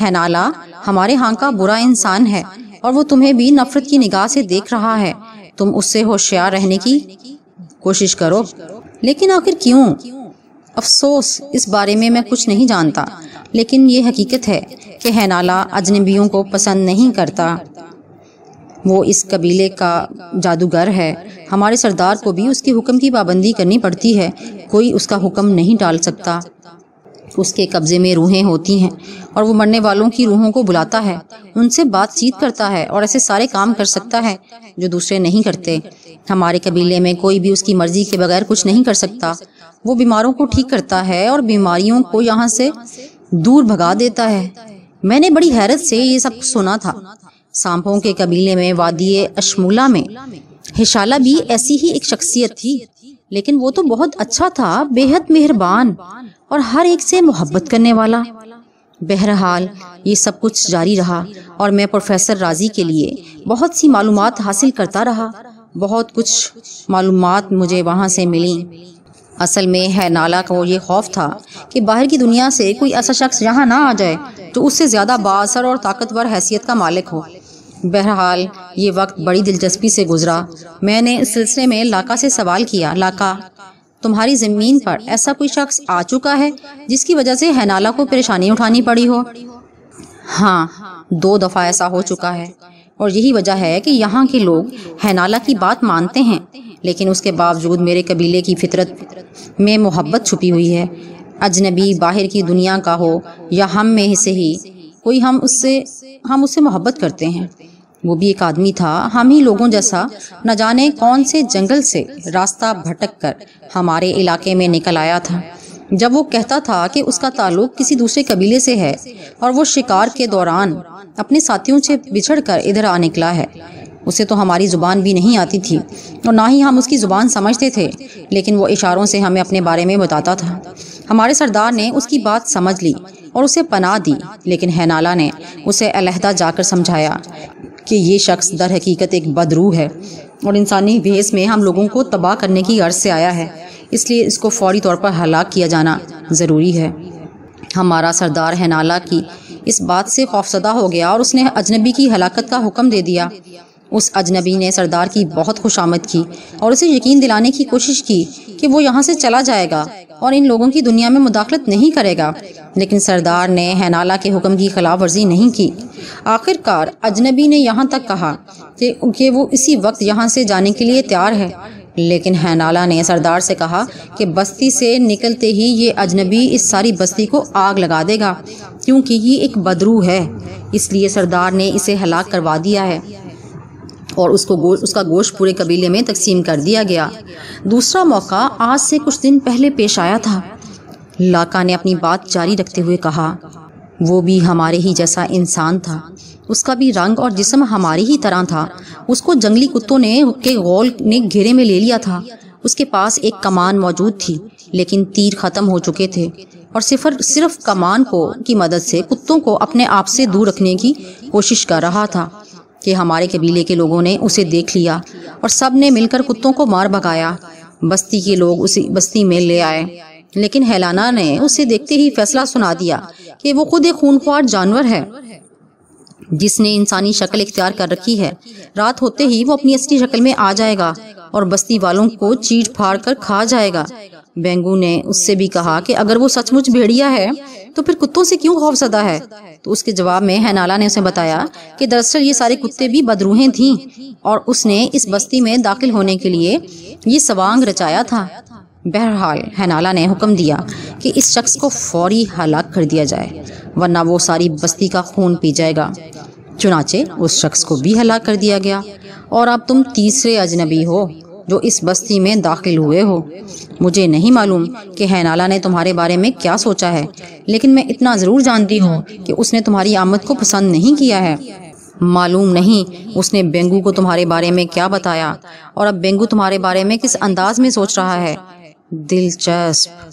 है नाला, हमारे यहाँ का बुरा इंसान है और वो तुम्हें भी नफरत की निगाह से देख रहा है। तुम उससे होशियार रहने की कोशिश करो। लेकिन आखिर क्यों? अफसोस, इस बारे में मैं कुछ नहीं जानता। लेकिन ये हकीकत है कि हैनाला अजनबियों को पसंद नहीं करता। वो इस कबीले का जादूगर है। हमारे सरदार को भी उसके हुक्म की पाबंदी करनी पड़ती है। कोई उसका हुक्म नहीं डाल सकता। उसके कब्जे में रूहें होती हैं और वो मरने वालों की रूहों को बुलाता है। उनसे बातचीत करता है और ऐसे सारे काम कर सकता है जो दूसरे नहीं करते। हमारे कबीले में कोई भी उसकी मर्ज़ी के बगैर कुछ नहीं कर सकता। वो बीमारों को ठीक करता है और बीमारियों को यहाँ से दूर भगा देता है। मैंने बड़ी हैरत से ये सब सुना था। सांपों के कबीले में, वादी अशमूला में, हिशाला भी ऐसी ही एक शख्सियत थी। लेकिन वो तो बहुत अच्छा था, बेहद मेहरबान और हर एक से मोहब्बत करने वाला। बहरहाल, ये सब कुछ जारी रहा और मैं प्रोफेसर राज़ी के लिए बहुत सी मालूमात हासिल करता रहा। बहुत कुछ मालूमात मुझे वहाँ से मिली। असल में है नाला को ये खौफ था कि बाहर की दुनिया से कोई ऐसा शख्स यहाँ ना आ जाए जो उससे ज़्यादा बासर और ताकतवर हैसियत का मालिक हो। बहरहाल, ये वक्त बड़ी दिलचस्पी से गुजरा। मैंने इस सिलसिले में लाका से सवाल किया, लाका, तुम्हारी ज़मीन पर ऐसा कोई शख्स आ चुका है जिसकी वजह से हैनाला को परेशानी उठानी पड़ी हो? हाँ दो दफ़ा ऐसा हो चुका है और यही वजह है कि यहाँ के लोग हैनाला की बात मानते हैं, लेकिन उसके बावजूद मेरे कबीले की फितरत में मोहब्बत छुपी हुई है। अजनबी बाहर की दुनिया का हो या हम में से ही, कोई हम उससे हम उससे मोहब्बत करते हैं। वो भी एक आदमी था, हम ही लोगों जैसा। न जाने कौन से जंगल से रास्ता भटक कर हमारे इलाके में निकल आया था। जब वो कहता था कि उसका ताल्लुक किसी दूसरे कबीले से है और वो शिकार के दौरान अपने साथियों से बिछड़ कर इधर आ निकला है। उसे तो हमारी ज़ुबान भी नहीं आती थी और ना ही हम उसकी ज़ुबान समझते थे, लेकिन वो इशारों से हमें अपने बारे में बताता था। हमारे सरदार ने उसकी बात समझ ली और उसे पनाह दी, लेकिन हैनाला ने उसे अलहदा जाकर समझाया कि ये शख्स दर हकीकत एक बदरू है और इंसानी भेस में हम लोगों को तबाह करने की अर्ज़ से आया है। इसलिए इसको फौरी तौर पर हलाक किया जाना ज़रूरी है। हमारा सरदार हैनाला की इस बात से खौफसदा हो गया और उसने अजनबी की हलाकत का हुक्म दे दिया। उस अजनबी ने सरदार की बहुत खुशामद की और उसे यकीन दिलाने की कोशिश की कि वो यहाँ से चला जाएगा और इन लोगों की दुनिया में मुदाखलत नहीं करेगा। लेकिन सरदार ने हैनाला के हुक्म की खिलाफ वर्जी नहीं की। आखिरकार अजनबी ने यहाँ तक कहा कि वो इसी वक्त यहाँ से जाने के लिए तैयार है। लेकिन हैनाला ने सरदार से कहा कि बस्ती से निकलते ही ये अजनबी इस सारी बस्ती को आग लगा देगा क्योंकि ये एक बदरू है। इसलिए सरदार ने इसे हलाक करवा दिया है और उसको गो, उसका गोश्त पूरे कबीले में तकसीम कर दिया गया। दूसरा मौका आज से कुछ दिन पहले पेश आया था। लाका ने अपनी बात जारी रखते हुए कहा वो भी हमारे ही जैसा इंसान था। उसका भी रंग और जिसम हमारी ही तरह था। उसको जंगली कुत्तों ने के गोल ने घेरे में ले लिया था। उसके पास एक कमान मौजूद थी, लेकिन तीर ख़त्म हो चुके थे और सिफर, सिर्फ़ कमान को, की मदद से कुत्तों को अपने आप से दूर रखने की कोशिश कर रहा था कि हमारे कबीले के लोगों ने उसे देख लिया और सबने मिलकर कुत्तों को मार भगाया। बस्ती के लोग उसी बस्ती में ले आए। लेकिन हेलाना ने उसे देखते ही फैसला सुना दिया कि वो खुद एक खूनख्वार जानवर है, जिसने इंसानी शक्ल इख्तियार कर रखी है। रात होते ही वो अपनी असली शक्ल में आ जाएगा और बस्ती वालों को चीट फाड़ कर खा जाएगा। बेंगू ने उससे भी कहा कि अगर वो सचमुच भेड़िया है तो फिर कुत्तों से क्यों खौफ सदा है? तो उसके जवाब में हैनाला ने उसे बताया कि दरअसल ये सारे कुत्ते भी बदरूहें थीं और उसने इस बस्ती में दाखिल होने के लिए ये सवांग रचाया था। बहरहाल हैनाला ने हुक्म दिया कि इस शख्स को फौरी हलाक कर दिया जाए, वरना वो सारी बस्ती का खून पी जाएगा। चुनाचे उस शख्स को भी हलाक कर दिया गया। और अब तुम तीसरे अजनबी हो जो इस बस्ती में दाखिल हुए हो। मुझे नहीं मालूम कि हैनाला ने तुम्हारे बारे में क्या सोचा है, लेकिन मैं इतना ज़रूर जानती हूँ कि उसने तुम्हारी आमद को पसंद नहीं किया है। मालूम नहीं उसने बेंगू को तुम्हारे बारे में क्या बताया, और अब बेंगू तुम्हारे बारे में किस अंदाज में सोच रहा है। दिलचस्प,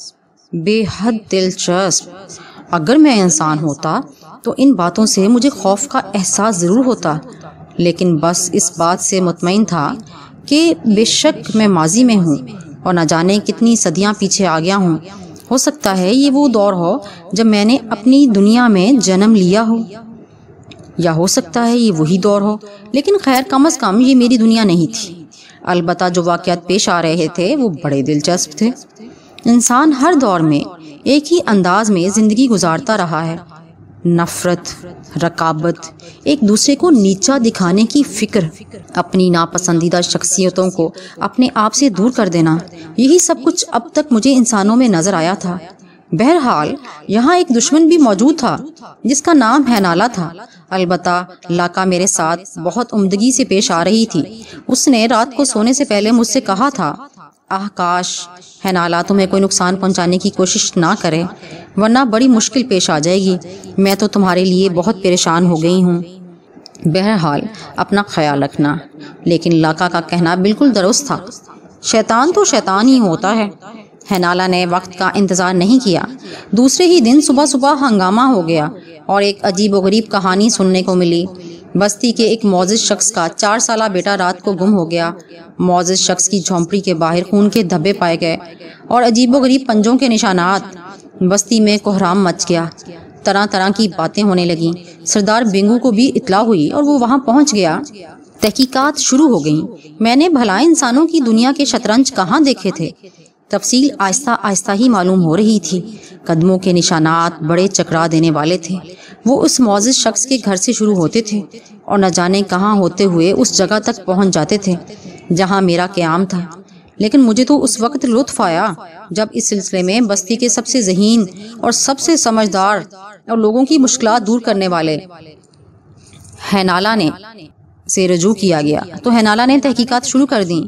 बेहद दिलचस्प। अगर मैं इंसान होता तो इन बातों से मुझे खौफ का एहसास ज़रूर होता। लेकिन बस इस बात से मुतमिन था कि बेशक मैं माजी में हूँ और न जाने कितनी सदियाँ पीछे आ गया हूँ। हो सकता है ये वो दौर हो जब मैंने अपनी दुनिया में जन्म लिया हो। या हो सकता है ये वही दौर हो। लेकिन खैर, कम अज़ कम ये मेरी दुनिया नहीं थी। अलबत्ता जो वाक़ात पेश आ रहे थे, वो बड़े दिलचस्प थे। इंसान हर दौर में एक ही अंदाज में ज़िंदगी गुजारता रहा है। नफ़रत, रकाबत, एक दूसरे को नीचा दिखाने की फ़िक्र, अपनी नापसंदीदा शख्सियतों को अपने आप से दूर कर देना, यही सब कुछ अब तक मुझे इंसानों में नज़र आया था। बहरहाल, यहाँ एक दुश्मन भी मौजूद था, जिसका नाम हैनाला था। अलबत् लाका मेरे साथ बहुत उम्दगी से पेश आ रही थी। उसने रात को सोने से पहले मुझसे कहा था, आह, काश है नाला तुम्हें कोई नुकसान पहुँचाने की कोशिश ना करे, वरना बड़ी मुश्किल पेश आ जाएगी। मैं तो तुम्हारे लिए बहुत परेशान हो गई हूँ। बहरहाल, अपना ख्याल रखना। लेकिन लाका का कहना बिल्कुल दुरुस्त था। शैतान तो शैतान ही होता है। हैनाला ने वक्त का इंतज़ार नहीं किया। दूसरे ही दिन सुबह सुबह हंगामा हो गया और एक अजीब गरीब कहानी सुनने को मिली। बस्ती के एक मोजिज शख्स का चार साल बेटा रात को गुम हो गया। मोजिज शख्स की झोंपड़ी के बाहर खून के धब्बे पाए गए और अजीबो गरीब पंजों के निशानात बस्ती में कोहराम मच गया। तरह तरह की बातें होने लगी। सरदार बेंगू को भी इतला हुई और वो वहाँ पहुँच गया। तहकीकात शुरू हो गई। मैंने भला इंसानों की दुनिया के शतरंज कहाँ देखे थे? तफसील आहिस्ता आहिस्ता ही मालूम हो रही थी। कदमों के निशानात बड़े चकरा देने वाले थे। वो उस मोजिज शख्स के घर से शुरू होते थे और न जाने कहाँ होते हुए उस जगह तक पहुँच जाते थे, जहाँ मेरा क्याम था। लेकिन मुझे तो उस वक्त लुत्फ आया, जब इस सिलसिले में बस्ती के सबसे जहीन और सबसे समझदार और लोगों की मुश्किल दूर करने वाले हैनाला ने से रजू किया गया। तो हैनाला ने तहकीकात शुरू कर दी।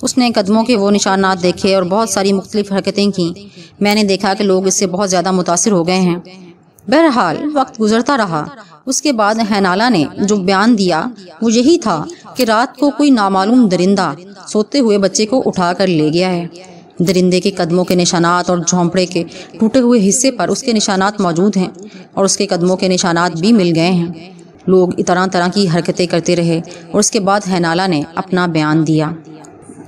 उसने कदमों के वो निशानात देखे और बहुत सारी मुख्तलिफ़ हरकतें की। मैंने देखा कि लोग इससे बहुत ज़्यादा मुतासर हो गए हैं। बहरहाल, वक्त गुजरता रहा। उसके बाद हैनाला ने जो बयान दिया, वो यही था कि रात को कोई नामालूम दरिंदा सोते हुए बच्चे को उठा कर ले गया है। दरिंदे के कदमों के निशानात और झोंपड़े के टूटे हुए हिस्से पर उसके निशानात मौजूद हैं और उसके कदमों के निशानात भी मिल गए हैं। लोग तरह तरह की हरकतें करते रहे और उसके बाद हैनाला ने अपना बयान दिया।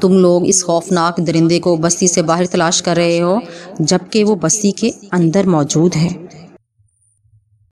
तुम लोग इस खौफनाक दरिंदे को बस्ती से बाहर तलाश कर रहे हो, जबकि वो बस्ती के अंदर मौजूद है।